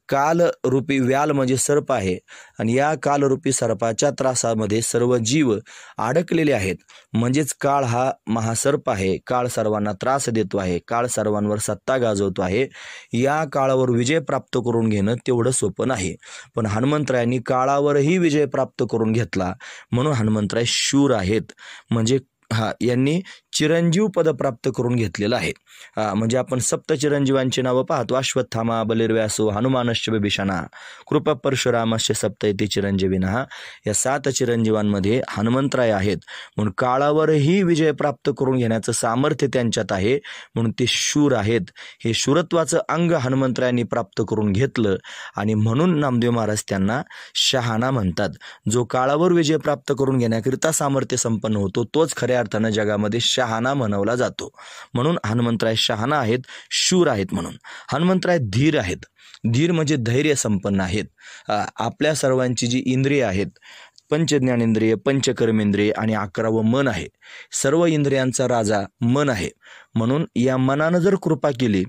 काल रूपी व्याल म्हणजे सर्प आहे आणि या कालरूपी सर्पाच्या त्रासामध्ये सर्व जीव अडकलेले आहेत. म्हणजेच काळ हा महासर्प आहे. काळ सर्वांना त्रास देतो आहे. काळ सर्वांवर सत्ता गाजवतो आहे. या काळावर विजय प्राप्त करून घेणं तेवढं सोपं नाही. पण हनुमंतरायांनी काळावरही विजय प्राप्त करून घेतला. म्हणून हनुमंतराय शूर आहेत. म्हणजे हा यांनी चिरंजीव पद प्राप्त करून घेतलेलं आहे. म्हणजे आपण सप्त चिरंजीवांची नावं पाहतो. अश्वत्थामा बलिर्व्यासो हनुमानश्च बिभीषणा. कृप परशुरामश्च सप्त येते चिरंजीविना. या सात चिरंजीवांमध्ये हनुमंतराय आहेत. म्हणून काळावरही विजय प्राप्त करून घेण्याचं सामर्थ्य त्यांच्यात आहे. म्हणून ते शूर आहेत. हे शूरत्वाचं अंग हनुमंतरायांनी प्राप्त करून घेतलं. आणि म्हणून नामदेव महाराज त्यांना शहाणा म्हणतात. जो काळावर विजय प्राप्त करून घेण्याकरिता सामर्थ्य संपन्न होतो तोच खऱ्या अर्थानं जगामध्ये शहाणा म्हणवला जातो. म्हणून हनुमंतराय शहाणा आहेत शूर आहेत म्हणून. हनुमंतराय धीर आहेत. धीर म्हणजे धैर्य संपन्न आहेत. आपल्या सर्वांची जी इंद्रिय आहेत पंचज्ञानेंद्रिय पंचकर्मेंद्रिय आणि अकरावं मन आहे. सर्व इंद्रियांचा राजा मन आहे. म्हणून या मनानं जर कृपा केली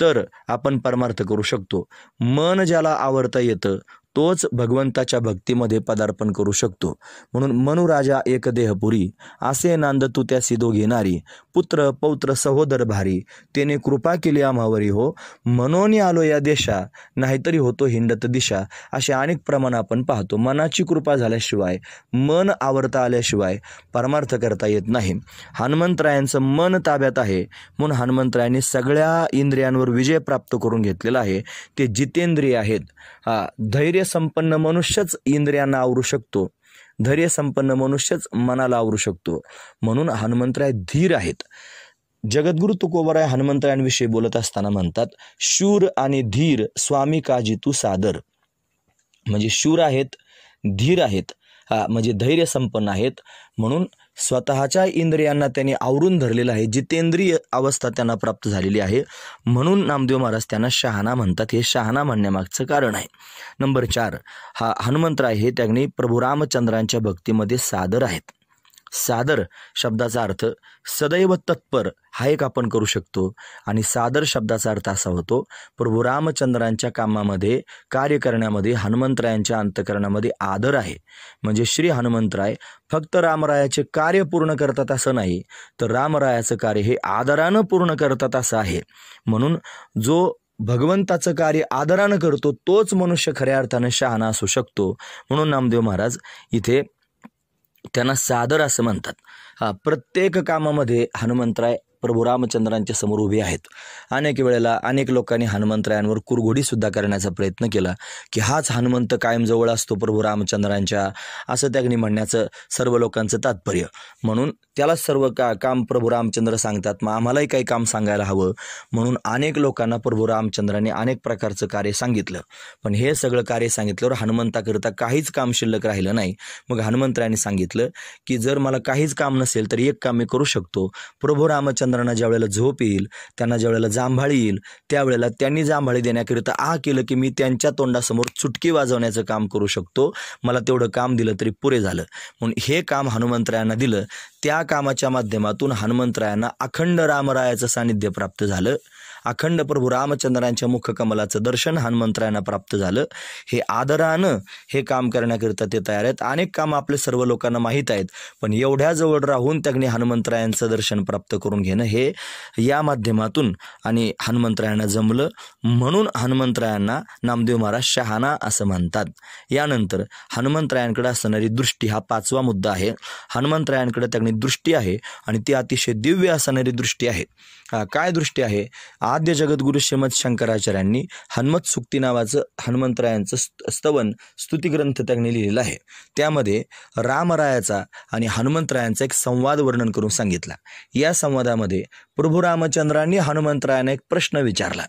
तर आपण परमार्थ करू शकतो. मन ज्याला आवडता येतं तोच भगवंताच्या भक्तीमध्ये पदार्पण करू शकतो. म्हणून मनुराजा एक देहपुरी असे नांद तू त्या सिदो घेणारी पुत्र पौत्र सहोदर भारी त्याने कृपा केली आम्हावरी हो मनोनी आलो या देशा नाहीतरी होतो हिंडत दिशा असे अनेक प्रमाण आपण पाहतो. मनाची कृपा झाल्याशिवाय मन आवरता आल्याशिवाय परमार्थ करता येत नाही. हनुमंतरायांचं मन ताब्यात आहे. म्हणून हनुमंतरायांनी सगळ्या इंद्रियांवर विजय प्राप्त करून घेतलेला आहे. ते जितेंद्रिय आहेत. हा धैर्य संपन्न मनुष्यच इंद्रियांना आवरू शकतो. धैर्य संपन्न मनुष्यच मनाला आवरू शकतो. म्हणून हनुमंतराय धीर आहेत. जगद्गुरु तुकोबराय हनुमंतरायांविषयी बोलत असताना म्हणतात शूर आणि धीर स्वामी काजी तू सादर. म्हणजे शूर आहेत धीर आहेत. हा म्हणजे धैर्य संपन्न आहेत. म्हणून स्वतःच्या इंद्रियांना त्यांनी आवरून धरलेलं आहे. जितेंद्रिय अवस्था त्यांना प्राप्त झालेली आहे. म्हणून नामदेव महाराज त्यांना शहाणा म्हणतात. हे शहाणा म्हणण्यामागचं कारण आहे. नंबर चार हा हनुमंतराय हे त्यांनी प्रभू रामचंद्रांच्या भक्तीमध्ये सादर आहेत. सादर शब्दाचा अर्थ सदैव तत्पर हा एक आपण करू शकतो. आणि सादर शब्दाचा अर्थ असा होतो प्रभू रामचंद्रांच्या कामामध्ये कार्य करण्यामध्ये हनुमंतरायांच्या अंतकरणामध्ये आदर आहे. म्हणजे श्री हनुमंतराय फक्त रामरायाचे कार्य पूर्ण करतात असं नाही तर रामरायाचं कार्य हे आदरानं पूर्ण करतात असं आहे. म्हणून जो भगवंताचं कार्य आदरानं करतो तोच मनुष्य खऱ्या अर्थानं शहाणा असू शकतो. म्हणून नामदेव महाराज इथे त्यांना सादर असं म्हणतात. हा प्रत्येक कामामध्ये हनुमंतराय प्रभू रामचंद्रांच्या समोर उभे आहेत. अनेक वेळेला अनेक लोकांनी हनुमंतरायांवर कुरघोडीसुद्धा करण्याचा प्रयत्न केला की हाच हनुमंत कायम जवळ असतो प्रभू रामचंद्रांच्या असं त्यांनी म्हणण्याचं सर्व लोकांचं तात्पर्य. म्हणून त्याला सर्व का काम प्रभू रामचंद्र सांगतात. मग आम्हालाही काही काम सांगायला हवं. म्हणून अनेक लोकांना प्रभू रामचंद्राने अनेक प्रकारचं कार्य सांगितलं. पण हे सगळं कार्य सांगितल्यावर हनुमंताकरिता काहीच काम शिल्लक राहिलं नाही. मग हनुमंतराने सांगितलं की जर मला काहीच काम नसेल तर एक काम मी करू शकतो. प्रभू रामचंद्रांना ज्या वेळेला झोप येईल त्यांना ज्या वेळेला जांभाळी येईल त्यावेळेला त्यांनी जांभाळी देण्याकरिता आ केलं की मी त्यांच्या तोंडासमोर चुटकी वाजवण्याचं काम करू शकतो. मला तेवढं काम दिलं तरी पुरे झालं. म्हणून हे काम हनुमंतरायांना दिलं. त्या कामाच्या माध्यमातून हनुमंतरायांना अखंड रामरायाचं सानिध्य प्राप्त झालं. अखंड प्रभू रामचंद्रांच्या मुखकमलाचं दर्शन हनुमंतरायांना प्राप्त झालं. हे आदरानं हे काम करण्याकरिता ते तयार आहेत. अनेक काम आपले सर्व लोकांना माहीत आहेत. पण एवढ्या जवळ राहून त्यांनी हनुमंतरायांचं दर्शन प्राप्त करून घेणं हे या माध्यमातून आणि हनुमंतरायांना जमलं. म्हणून हनुमंतरायांना नामदेव महाराज शहाणा असं म्हणतात. यानंतर हनुमंतरायांकडे असणारी दृष्टी हा पाचवा मुद्दा आहे. हनुमंतरायांकडे त्यांनी दृष्टी आहे आणि ती अतिशय दिव्य असणारी दृष्टी आहे. काय दृष्टी आहे? आद्य जगद्गुरु श्रीमद शंकराचार्यांनी हनुमत सुक्ती नावाचं हनुमंतरायांचं स्तवन स्तुतिग्रंथ त्यांनी लिहिलेलं आहे. त्यामध्ये रामरायाचा आणि हनुमंतरायांचा एक संवाद वर्णन करून सांगितला. या संवादामध्ये प्रभू रामचंद्रांनी हनुमंतरायांना एक प्रश्न विचारला.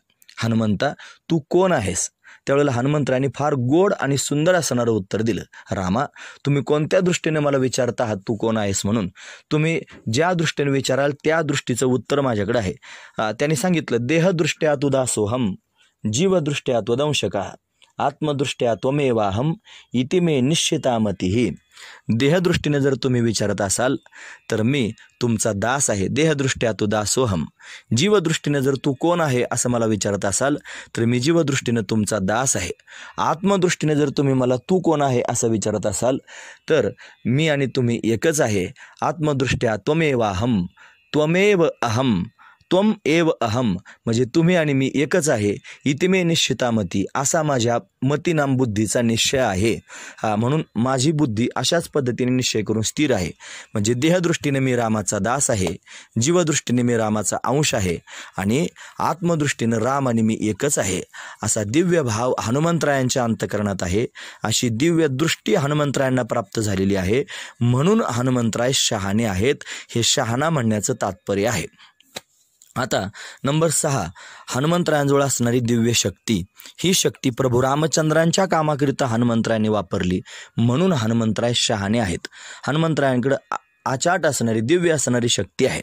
हनुमंता तू कोण आहेस? त्यावेळेला हनुमंतरायांनी फार गोड आणि सुंदर असणारं उत्तर दिलं. रामा तुम्ही कोणत्या दृष्टीने मला विचारता आहात? तू कोण आहेस म्हणून. तुम्ही ज्या दृष्टीने विचाराल त्या दृष्टीचं उत्तर माझ्याकडे आहे. त्यांनी सांगितलं देहदृष्ट्या तुदासोहम जीवदृष्ट्या त्वदंशका आत्मदृष्ट्या त्वमेवाहम इति मे निश्चितामती. देहदृष्टीने जर तुम्ही विचारत असाल तर मी तुमचा दास आहे. देहदृष्ट्या तू दासोहम जीवदृष्टीने जर तू कोण आहे असं मला विचारत असाल तर मी जीवदृष्टीने तुमचा दास आहे. आत्मदृष्टीने जर तुम्ही मला तू कोण आहे असं विचारत असाल तर मी आणि तुम्ही एकच आहे. आत्मदृष्ट्या त्वमेवाहम. त्वमेव अहम. त्वम एव अहम. म्हणजे तुम्ही आणि मी एकच आहे. इतिमे निश्चितामती. असा माझ्या मतीनाम बुद्धीचा निश्चय आहे. हा म्हणून माझी बुद्धी अशाच पद्धतीने निश्चय करून स्थिर आहे. म्हणजे देहदृष्टीने मी रामाचा दास आहे. जीवदृष्टीने मी रामाचा अंश आहे. आणि आत्मदृष्टीनं राम आणि मी एकच आहे. असा दिव्य भाव हनुमंतरायांच्या अंतकरणात आहे. अशी दिव्य दृष्टी हनुमंतरायांना प्राप्त झालेली आहे. म्हणून हनुमंतराय शहाणे आहेत. हे शहाणा म्हणण्याचं तात्पर्य आहे. आता नंबर सहा हनुमंतरायांजवळ असणारी दिव्य शक्ती. ही शक्ती प्रभू रामचंद्रांच्या कामाकरिता हनुमंतरायांनी वापरली. म्हणून हनुमंतराय शहाणे आहेत. हनुमंतरायांकडं आचाट असणारी दिव्य असणारी शक्ती आहे.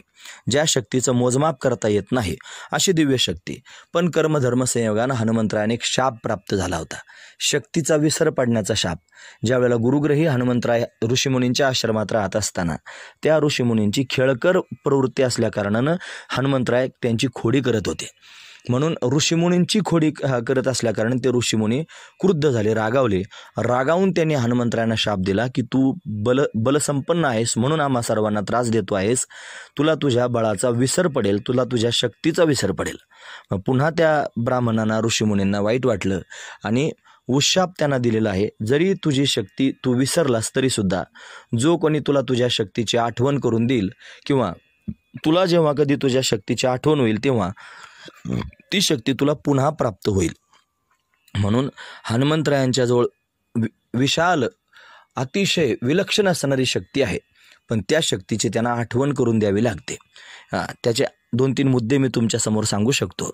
ज्या शक्तीचं मोजमाप करता येत नाही अशी दिव्य शक्ती. पण कर्मधर्मसंयोगानं हनुमंतरायाने एक शाप प्राप्त झाला होता. शक्तीचा विसर पडण्याचा शाप. ज्यावेळेला गुरुग्रही हनुमंतराय ऋषीमुनींच्या आश्रमात राहत असताना त्या ऋषीमुनींची खेळकर प्रवृत्ती असल्याकारणानं हनुमंतराय त्यांची खोडी करत होते. म्हणून ऋषीमुनींची खोडी करत असल्याकारण ते ऋषीमुनी क्रुद्ध झाले रागावले. रागावून त्यांनी हनुमंतरायांना शाप दिला की तू बल बलसंपन्न आहेस म्हणून आम्हा सर्वांना त्रास देतो आहेस. तुला तुझ्या बळाचा विसर पडेल तुला तुझ्या शक्तीचा विसर पडेल. मग पुन्हा त्या ब्राह्मणांना ऋषीमुनींना वाईट वाटलं आणि उशाप त्यांना दिलेला आहे जरी तुझी शक्ती तू विसरलास तरीसुद्धा जो कोणी तुला तुझ्या शक्तीची आठवण करून देईल किंवा तुला जेव्हा कधी तुझ्या शक्तीची आठवण होईल तेव्हा ती शक्ती तुला पुन्हा प्राप्त होईल. म्हणून हनुमंतरायांच्याजवळ वि विशाल अतिशय विलक्षण असणारी शक्ती आहे. पण त्या शक्तीची त्यांना आठवण करून द्यावी लागते. त्याचे दोन तीन मुद्दे मी तुमच्यासमोर सांगू शकतो.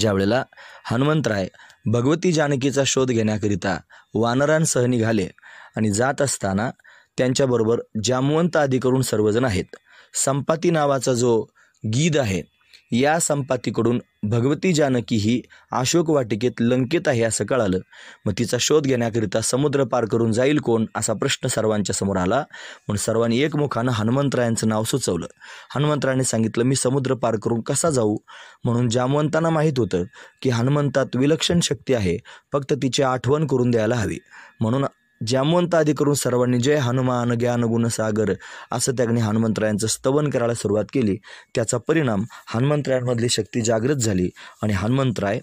ज्यावेळेला हनुमंतराय भगवती जानकीचा शोध घेण्याकरिता वानरांसह निघाले आणि जात असताना त्यांच्याबरोबर जामवंत आदी करून सर्वजण आहेत. संपाती नावाचा जो गीद आहे या संपातीकडून भगवती जानकी ही अशोक वाटिकेत लंकेत आहे असं कळालं. मग तिचा शोध घेण्याकरिता समुद्र पार करून जाईल कोण असा प्रश्न सर्वांच्या समोर आला. म्हणून सर्वांनी एकमुखानं हनुमंतरायांचं नाव सुचवलं. हनुमंतरायाने सांगितलं मी समुद्र पार करून कसा जाऊ? म्हणून जामवंतांना माहीत होतं की हनुमंतात विलक्षण शक्ती आहे. फक्त तिची आठवण करून द्यायला हवी. म्हणून जामवंत आदी करून सर्वांनी जय हनुमान ज्ञान गुण सागर असं त्यांनी हनुमंतरायांचं स्तवन करायला सुरुवात केली. त्याचा परिणाम हनुमंतरायांमधली शक्ती जागृत झाली आणि हनुमंतराय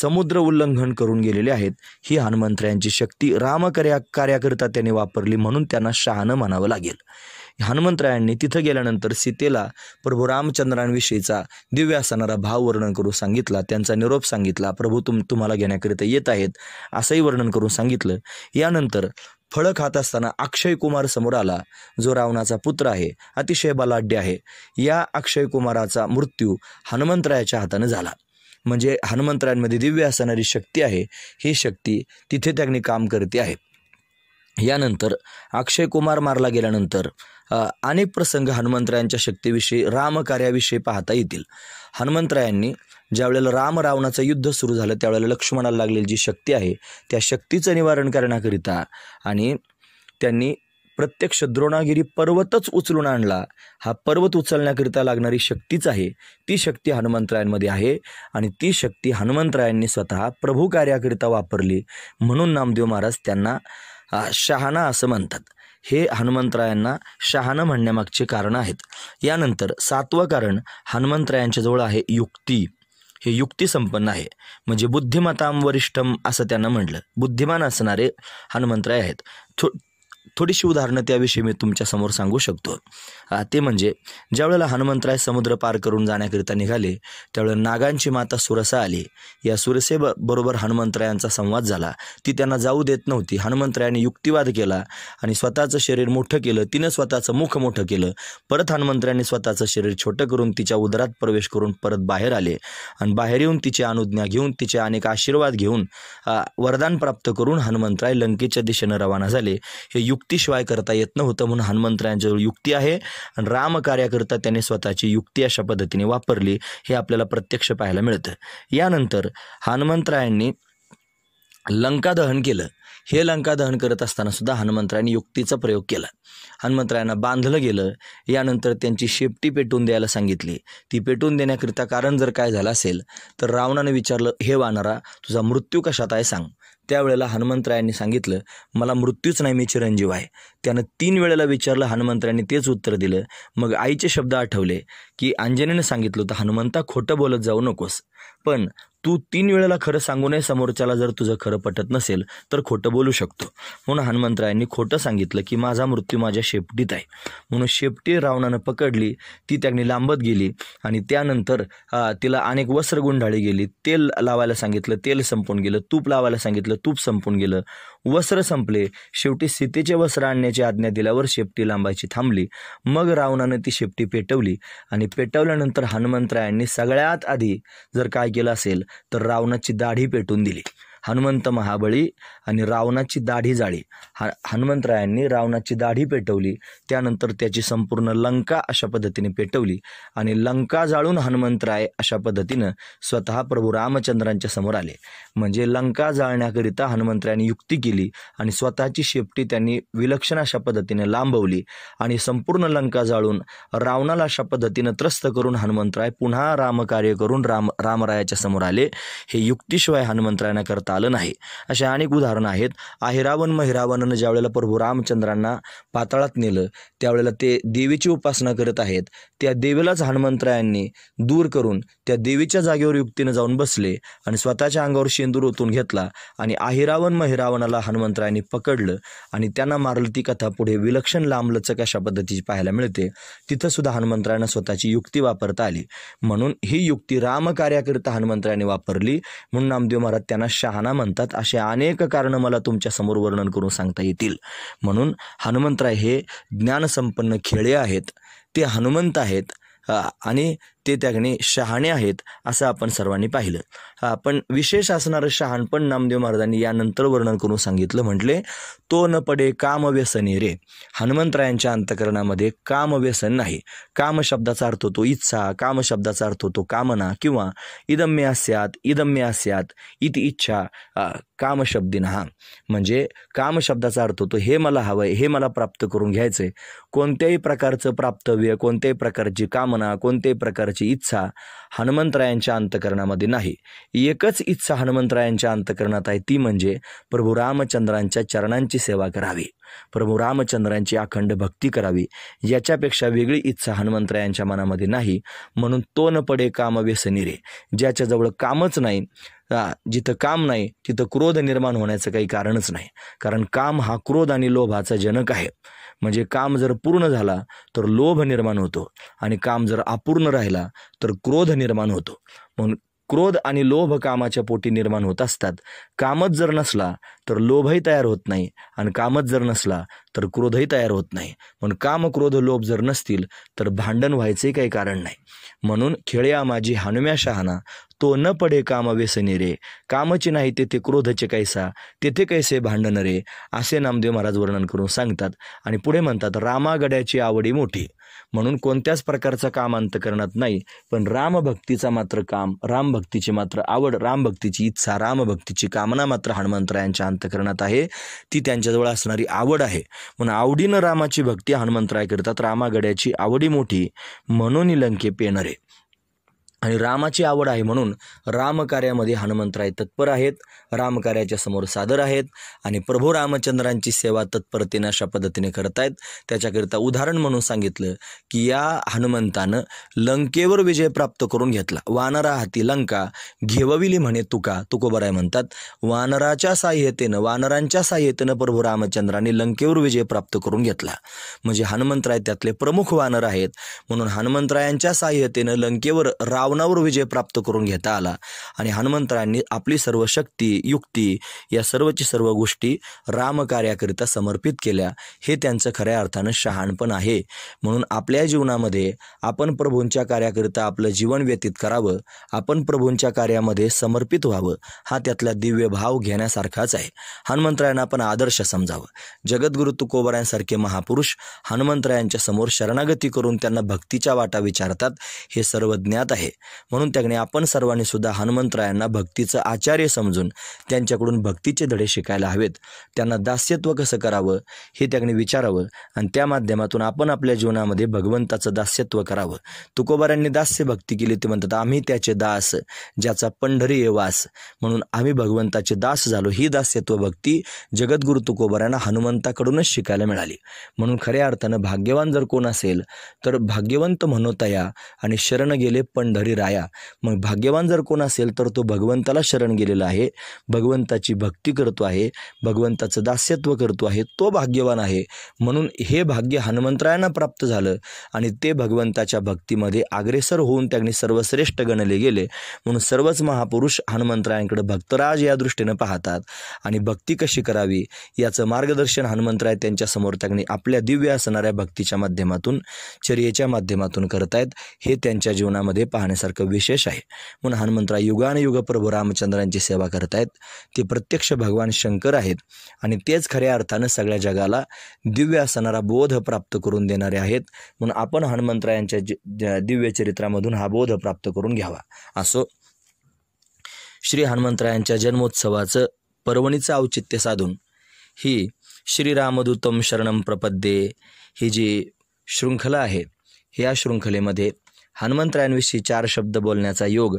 समुद्र उल्लंघन करून गेलेले आहेत. ही हनुमंतरायांची शक्ती रामकार्या कार्याकरिता त्यांनी वापरली म्हणून त्यांना शहाणं म्हणावं लागेल. हनुमंतरायांनी तिथं गेल्यानंतर सीतेला प्रभू रामचंद्रांविषयीचा दिव्य असणारा भाव वर्णन करून सांगितला त्यांचा निरोप सांगितला प्रभू तुम तुम्हाला घेण्याकरिता येत आहेत असंही वर्णन करून सांगितलं. यानंतर फळं खात असताना अक्षय कुमार समोर आला जो रावणाचा पुत्र आहे अतिशय बलाढ्य आहे. या अक्षय कुमाराचा मृत्यू हनुमंतरायाच्या हाताने झाला. म्हणजे हनुमंतरायांमध्ये दिव्य असणारी शक्ती आहे ही शक्ती तिथे त्यांनी काम करते आहे. यानंतर अक्षय कुमार मारला गेल्यानंतर अनेक प्रसंग हनुमंतरायांच्या शक्तीविषयी रामकार्याविषयी पाहता येतील. हनुमंतरायांनी ज्यावेळेला राम रावणाचं युद्ध सुरू झालं त्यावेळेला लक्ष्मणाला लागलेली जी शक्ती आहे त्या शक्तीचं निवारण करण्याकरिता आणि त्यांनी प्रत्यक्ष द्रोणागिरी पर्वतच उचलून आणला. हा पर्वत उचलण्याकरिता लागणारी शक्तीच आहे ती शक्ती हनुमंतरायांमध्ये आहे आणि ती शक्ती हनुमंतरायांनी स्वतः प्रभू कार्याकरिता वापरली म्हणून नामदेव महाराज त्यांना शहाणा असं म्हणतात. हे हनुमंतरायांना शहाणं म्हणण्यामागचे कारण आहेत. यानंतर सातवं कारण हनुमंतरायांच्याजवळ आहे युक्ती. हे युक्तीसंपन्न आहे. म्हणजे बुद्धिमताम वरिष्ठम असं त्यांना म्हटलं. बुद्धिमान असणारे हनुमंतराय आहेत. थो थोडीशी उदाहरणं त्याविषयी मी तुमच्यासमोर सांगू शकतो. ते म्हणजे ज्यावेळेला हनुमंतराय समुद्र पार करून जाण्याकरिता निघाले त्यावेळेला नागांची माता सुरसा आली. या सुरसे बरोबर हनुमंतरायांचा संवाद झाला. ती त्यांना जाऊ देत नव्हती. हनुमंतरायांनी युक्तिवाद केला आणि स्वतःचं शरीर मोठं केलं. तिनं स्वतःचं मुख मोठं केलं. परत हनुमंतरायांनी स्वतःचं शरीर छोटं करून तिच्या उदरात प्रवेश करून परत बाहेर आले. आणि बाहेर येऊन तिची अनुज्ञा घेऊन तिचे अनेक आशीर्वाद घेऊन वरदान प्राप्त करून हनुमंतराय लंकेच्या दिशेनं रवाना झाले. हे युक्तीशिवाय करता येत नव्हतं म्हणून हनुमंतरायांजवळ युक्ती आहे. आणि रामकार्याकरता त्याने स्वतःची युक्ती अशा पद्धतीने वापरली हे आपल्याला प्रत्यक्ष पाहायला मिळतं. यानंतर हनुमंतरायांनी लंका दहन केलं. हे लंका दहन करत असताना सुद्धा हनुमंतरायांनी युक्तीचा प्रयोग केला. हनुमंतरायांना बांधलं गेलं. यानंतर त्यांची शेपटी पेटून द्यायला सांगितली. ती पेटून देण्याकरिता कारण जर काय झालं असेल तर रावणाने विचारलं हे वानरा तुझा मृत्यू कशात आहे सांग. त्यावेळेला हनुमंतरायांनी सांगितलं मला मृत्यूच नाही मी चिरंजीव आहे. त्यानं तीन वेळेला विचारलं हनुमंतरायांनी तेच उत्तर दिलं. मग आईचे शब्द आठवले की अंजनेनं सांगितलं होतं हनुमंता खोटं बोलत जाऊ नकोस. पण तू तीन वेळेला खरं सांगू नये समोरच्याला जर तुझं खरं पटत नसेल तर खोटं बोलू शकतो. म्हणून हनुमंतरायांनी खोटं सांगितलं की माझा मृत्यू माझ्या शेपटीत आहे. म्हणून शेपटी रावणानं पकडली ती त्यांनी लांबत गेली आणि त्यानंतर तिला अनेक वस्त्र गुंडाळी गेली. तेल लावायला सांगितलं तेल संपून गेलं तूप लावायला सांगितलं तूप संपून गेलं. वस्त्र संपले. शेवटी सीतेचे वस्त्र आणण्याची आज्ञा दिल्यावर शेपटी लांबायची थांबली. मग रावणानं ती शेपटी पेटवली आणि पेटवल्यानंतर हनुमंतरायांनी सगळ्यात आधी जर काय केलं असेल तर रावणाची दाढी पेटून दिली. हनुमंत महाबळी आणि रावणाची दाढी जाळी. हा हनुमंतरायांनी रावणाची दाढी पेटवली. त्यानंतर त्याची संपूर्ण लंका अशा पद्धतीने पेटवली आणि लंका जाळून हनुमंतराय अशा पद्धतीनं स्वतः प्रभू रामचंद्रांच्या समोर आले. म्हणजे लंका जाळण्याकरिता हनुमंतरायांनी युक्ती केली आणि स्वतःची शेपटी त्यांनी विलक्षण अशा पद्धतीने लांबवली आणि संपूर्ण लंका जाळून रावणाला अशा पद्धतीनं त्रस्त करून हनुमंतराय पुन्हा रामकार्य करून राम रामरायाच्या समोर आले. हे युक्तीशिवाय हनुमंतरायांना करता आलं नाही. अशा अनेक उदाहरणं आहेत. आहिरावण महिरावणानं ज्यावेळेला प्रभू रामचंद्रांना पाताळात नेलं त्यावेळेला ते देवीची उपासना करत आहेत. त्या देवीलाच हनुमंतरायांनी दूर करून त्या देवीच्या जागेवर युक्तीनं जाऊन बसले आणि स्वतःच्या अंगावर शेंदूर ओतून घेतला आणि आहिरावण महिरावणाला हनुमंतरायांनी पकडलं आणि त्यांना मारलं. ती कथा पुढे विलक्षण लांबलचक अशा पद्धतीची पाहायला मिळते. तिथं सुद्धा हनुमंतरायांना स्वतःची युक्ती वापरता आली. म्हणून ही युक्ती रामकार्याकरिता हनुमंतरायांनी वापरली. म्हणून नामदेव महाराज त्यांना शहाणा म्हणतात असे अनेक कारणं मला तुमच्यासमोर वर्णन करून सांगता येतील. म्हणून हनुमंतराय हे ज्ञानसंपन्न खेळे आहेत. ते हनुमंत आहेत आणि ते त्याने शहाणे आहेत असं आपण सर्वांनी पाहिलं. पण विशेष असणारं शहाणपण नामदेव महाराजांनी यानंतर वर्णन करून सांगितलं म्हटले तो न पडे काम कामव्यसनी रे. हनुमंतरायांच्या अंतकरणामध्ये कामव्यसन नाही. काम शब्दाचा अर्थ होतो इच्छा काम शब्दाचा अर्थ होतो कामना किंवा इदम्य अस्यात इदम्य अस्यात इति इच्छा कामशब्दिना. म्हणजे काम शब्दाचा अर्थ होतो हे मला हवंय हे मला प्राप्त करून घ्यायचंय. कोणत्याही प्रकारचं प्राप्तव्य कोणत्याही प्रकारची कामना कोणत्याही प्रकारची इच्छा हनुमंतरायांच्या अंतकरणामध्ये नाही. एकच इच्छा हनुमंतरायांच्या अंतकरणात आहे ती म्हणजे प्रभू रामचंद्रांच्या चरणांची सेवा करावी. प्रभू रामचंद्रांची अखंड भक्ती करावी. याच्यापेक्षा वेगळी इच्छा हनुमंतरायांच्या मनामध्ये नाही म्हणून तो न पडे काम व्यसनी रे ज्याच्याजवळ कामच नाही जिथं काम नाही तिथं क्रोध निर्माण होण्याचं काही कारणच नाही. कारण काम हा क्रोध आणि लोभाचा जनक आहे. म्हणजे काम जर पूर्ण झाला तर लोभ निर्माण होतो. आणि काम जर अपूर्ण राहिला तर क्रोध निर्माण होतो. म्हणून क्रोध आणि लोभ कामाच्या पोटी निर्माण होत असतात. कामच जर नसला तर लोभही तयार होत नाही. आणि कामच जर नसला तर क्रोधही तयार होत नाही. पण काम क्रोध लोभ जर नसतील तर भांडण व्हायचे काही कारण नाही. म्हणून खेळया माझी हनुम्या शहाणा. तो न पडे काम व्यसनी रे कामची नाही तेथे क्रोधचे कैसा. तेथे कैसे भांडण रे असे नामदेव महाराज वर्णन करून सांगतात आणि पुढे म्हणतात रामागड्याची आवडी मोठी. म्हणून कोणत्याच प्रकारचं काम अंतकरणात नाही. पण रामभक्तीचा मात्र काम रामभक्तीची मात्र आवड रामभक्तीची इच्छा रामभक्तीची कामना मात्र हनुमंतरायांच्या अंतकरणात आहे. ती त्यांच्याजवळ असणारी आवड आहे. म्हणून आवडीनं रामाची भक्ती हनुमंतराय करतात. रामागड्याची आवडी मोठी म्हणून लंके पेनरे आणि रामाची आवड आहे म्हणून रामकार्यामध्ये हनुमंतराय तत्पर आहेत. रामकार्याच्या समोर सादर आहेत आणि प्रभू रामचंद्रांची सेवा तत्परतेने अशा पद्धतीने करत आहेत. त्याच्याकरिता उदाहरण म्हणून सांगितलं की या हनुमंतानं लंकेवर विजय प्राप्त करून घेतला. वानरा हाती लंका घेवविली म्हणे तुका तुकोबराय म्हणतात. वानराच्या साह्यतेनं वानरांच्या साह्यतेनं प्रभू रामचंद्रांनी लंकेवर विजय प्राप्त करून घेतला. म्हणजे हनुमंतराय त्यातले प्रमुख वानर आहेत. म्हणून हनुमंतरायांच्या साह्यतेनं लंकेवर राव रावणावर विजय प्राप्त करून घेता आला. आणि हनुमंतरांनी आपली सर्व शक्ती युक्ती या सर्वची सर्व गोष्टी रामकार्याकरिता समर्पित केल्या. हे त्यांचं खऱ्या अर्थानं शहाणपण आहे. म्हणून आपल्या जीवनामध्ये आपण प्रभूंच्या कार्याकरिता आपलं जीवन व्यतीत करावं. आपण प्रभूंच्या कार्यामध्ये समर्पित व्हावं. हा त्यातला दिव्य भाव घेण्यासारखाच आहे. हनुमंतरायांना आपण आदर्श समजावं. जगद्गुरु तुकोबरायांसारखे महापुरुष हनुमंतरायांच्या समोर शरणागती करून त्यांना भक्तीच्या वाटा विचारतात हे सर्व ज्ञात आहे. म्हणून त्याने आपण सर्वांनी सुद्धा हनुमंतरायांना भक्तीचं आचार्य समजून त्यांच्याकडून भक्तीचे धडे शिकायला हवेत. त्यांना दास्यत्व कसं करावं हे त्याने विचारावं आणि त्या माध्यमातून आपण आपल्या जीवनामध्ये भगवंताचं दास्यत्व करावं. तुकोबारांनी दास्य भक्ती केली ते म्हणतात आम्ही त्याचे दास ज्याचा पंढरी वास म्हणून आम्ही भगवंताचे दास झालो. ही दास्यत्व भक्ती जगद्गुरु तुकोबारांना हनुमंताकडूनच शिकायला मिळाली. म्हणून खऱ्या अर्थानं भाग्यवान जर कोण असेल तर भाग्यवंत म्हणोतया आणि शरण गेले पंढरी राया. मग भाग्यवान जर कोण असेल तर तो भगवंताला शरण गेलेला आहे. भगवंताची भक्ती करतो आहे. भगवंताचं दास्यत्व करतो आहे. तो भाग्यवान आहे. म्हणून हे भाग्य हनुमंतरायांना प्राप्त झालं आणि ते भगवंताच्या भक्तीमध्ये अग्रेसर होऊन त्यांनी सर्वश्रेष्ठ गणले गेले. म्हणून सर्वच महापुरुष हनुमंतरायांकडे भक्तराज या दृष्टीनं पाहतात आणि भक्ती कशी करावी याचं मार्गदर्शन हनुमंतराय त्यांच्यासमोर त्यांनी आपल्या दिव्य असणाऱ्या भक्तीच्या माध्यमातून चर्येच्या माध्यमातून करतायत. हे त्यांच्या जीवनामध्ये पाहण्यास करण्यासारखं विशेष आहे. म्हणून हनुमंतराय युगानुयुग प्रभू रामचंद्रांची सेवा करत आहेत ते प्रत्यक्ष भगवान शंकर आहेत आणि तेच खऱ्या अर्थानं सगळ्या जगाला दिव्य असणारा बोध प्राप्त करून देणारे आहेत. म्हणून आपण हनुमंतरायांच्या ज- दिव्य चरित्रामधून हा बोध प्राप्त करून घ्यावा. असो श्री हनुमंतरायांच्या जन्मोत्सवाचं पर्वणीचं औचित्य साधून ही श्रीरामदूतम शरणम प्रपद्ये ही जी शृंखला आहे ह्या शृंखलेमध्ये हनुमंतरायांविषयी चार शब्द बोलण्याचा योग.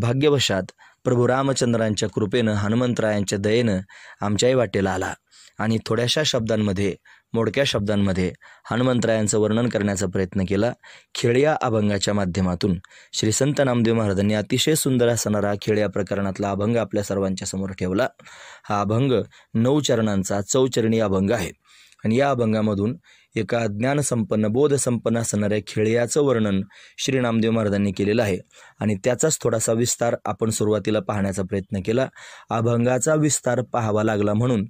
भाग्यवशात प्रभू रामचंद्रांच्या कृपेनं हनुमंतरायांच्या दयेनं आमच्याही वाटेला आला. आणि थोड्याशा शब्दांमध्ये मोडक्या शब्दांमध्ये हनुमंतरायांचं वर्णन करण्याचा प्रयत्न केला. खेळ्या अभंगाच्या माध्यमातून श्री संत नामदेव महाराजांनी अतिशय सुंदर असणारा खेळ्या प्रकरणातला अभंग आपल्या सर्वांच्या समोर ठेवला. हा अभंग नऊ चरणांचा चौचरणी अभंग आहे. आणि या अभंगामधून एका ज्ञानसंपन्न बोधसंपन्न असणाऱ्या खेळ्याचं वर्णन श्री नामदेव महाराजांनी केलेलं आहे. आणि त्याचाच थोडासा विस्तार आपण सुरुवातीला पाहण्याचा प्रयत्न केला. अभंगाचा विस्तार पाहावा लागला म्हणून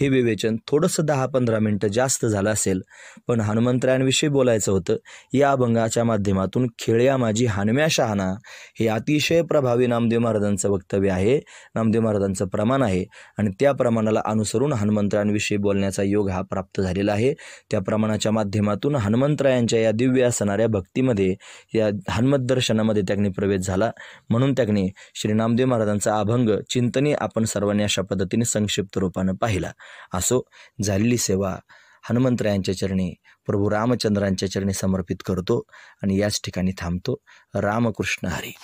हे विवेचन थोडंसं दहा पंधरा मिनटं जास्त झालं असेल. पण हनुमंतरायांविषयी बोलायचं होतं या अभंगाच्या माध्यमातून खेळया माझी हानम्या शहाणा हे अतिशय प्रभावी नामदेव महाराजांचं वक्तव्य आहे. नामदेव महाराजांचं प्रमाण आहे. आणि त्या प्रमाणाला अनुसरून हनुमंतरायांविषयी बोलण्याचा योग हा प्राप्त झालेला आहे. त्या प्रमाणाच्या माध्यमातून हनुमंतरायांच्या या दिव्य असणाऱ्या भक्तीमध्ये या हनुमत दर्शनामध्ये त्यांनी प्रवेश झाला. म्हणून त्यांनी श्री नामदेव महाराजांचा अभंग चिंतनी आपण सर्वांनी अशा पद्धतीने संक्षिप्त रूपानं पाहिला. असो झालेली सेवा हनुमंतरायांच्या चरणी प्रभू रामचंद्रांच्या चरणी समर्पित करतो आणि याच ठिकाणी थांबतो. रामकृष्ण हरी.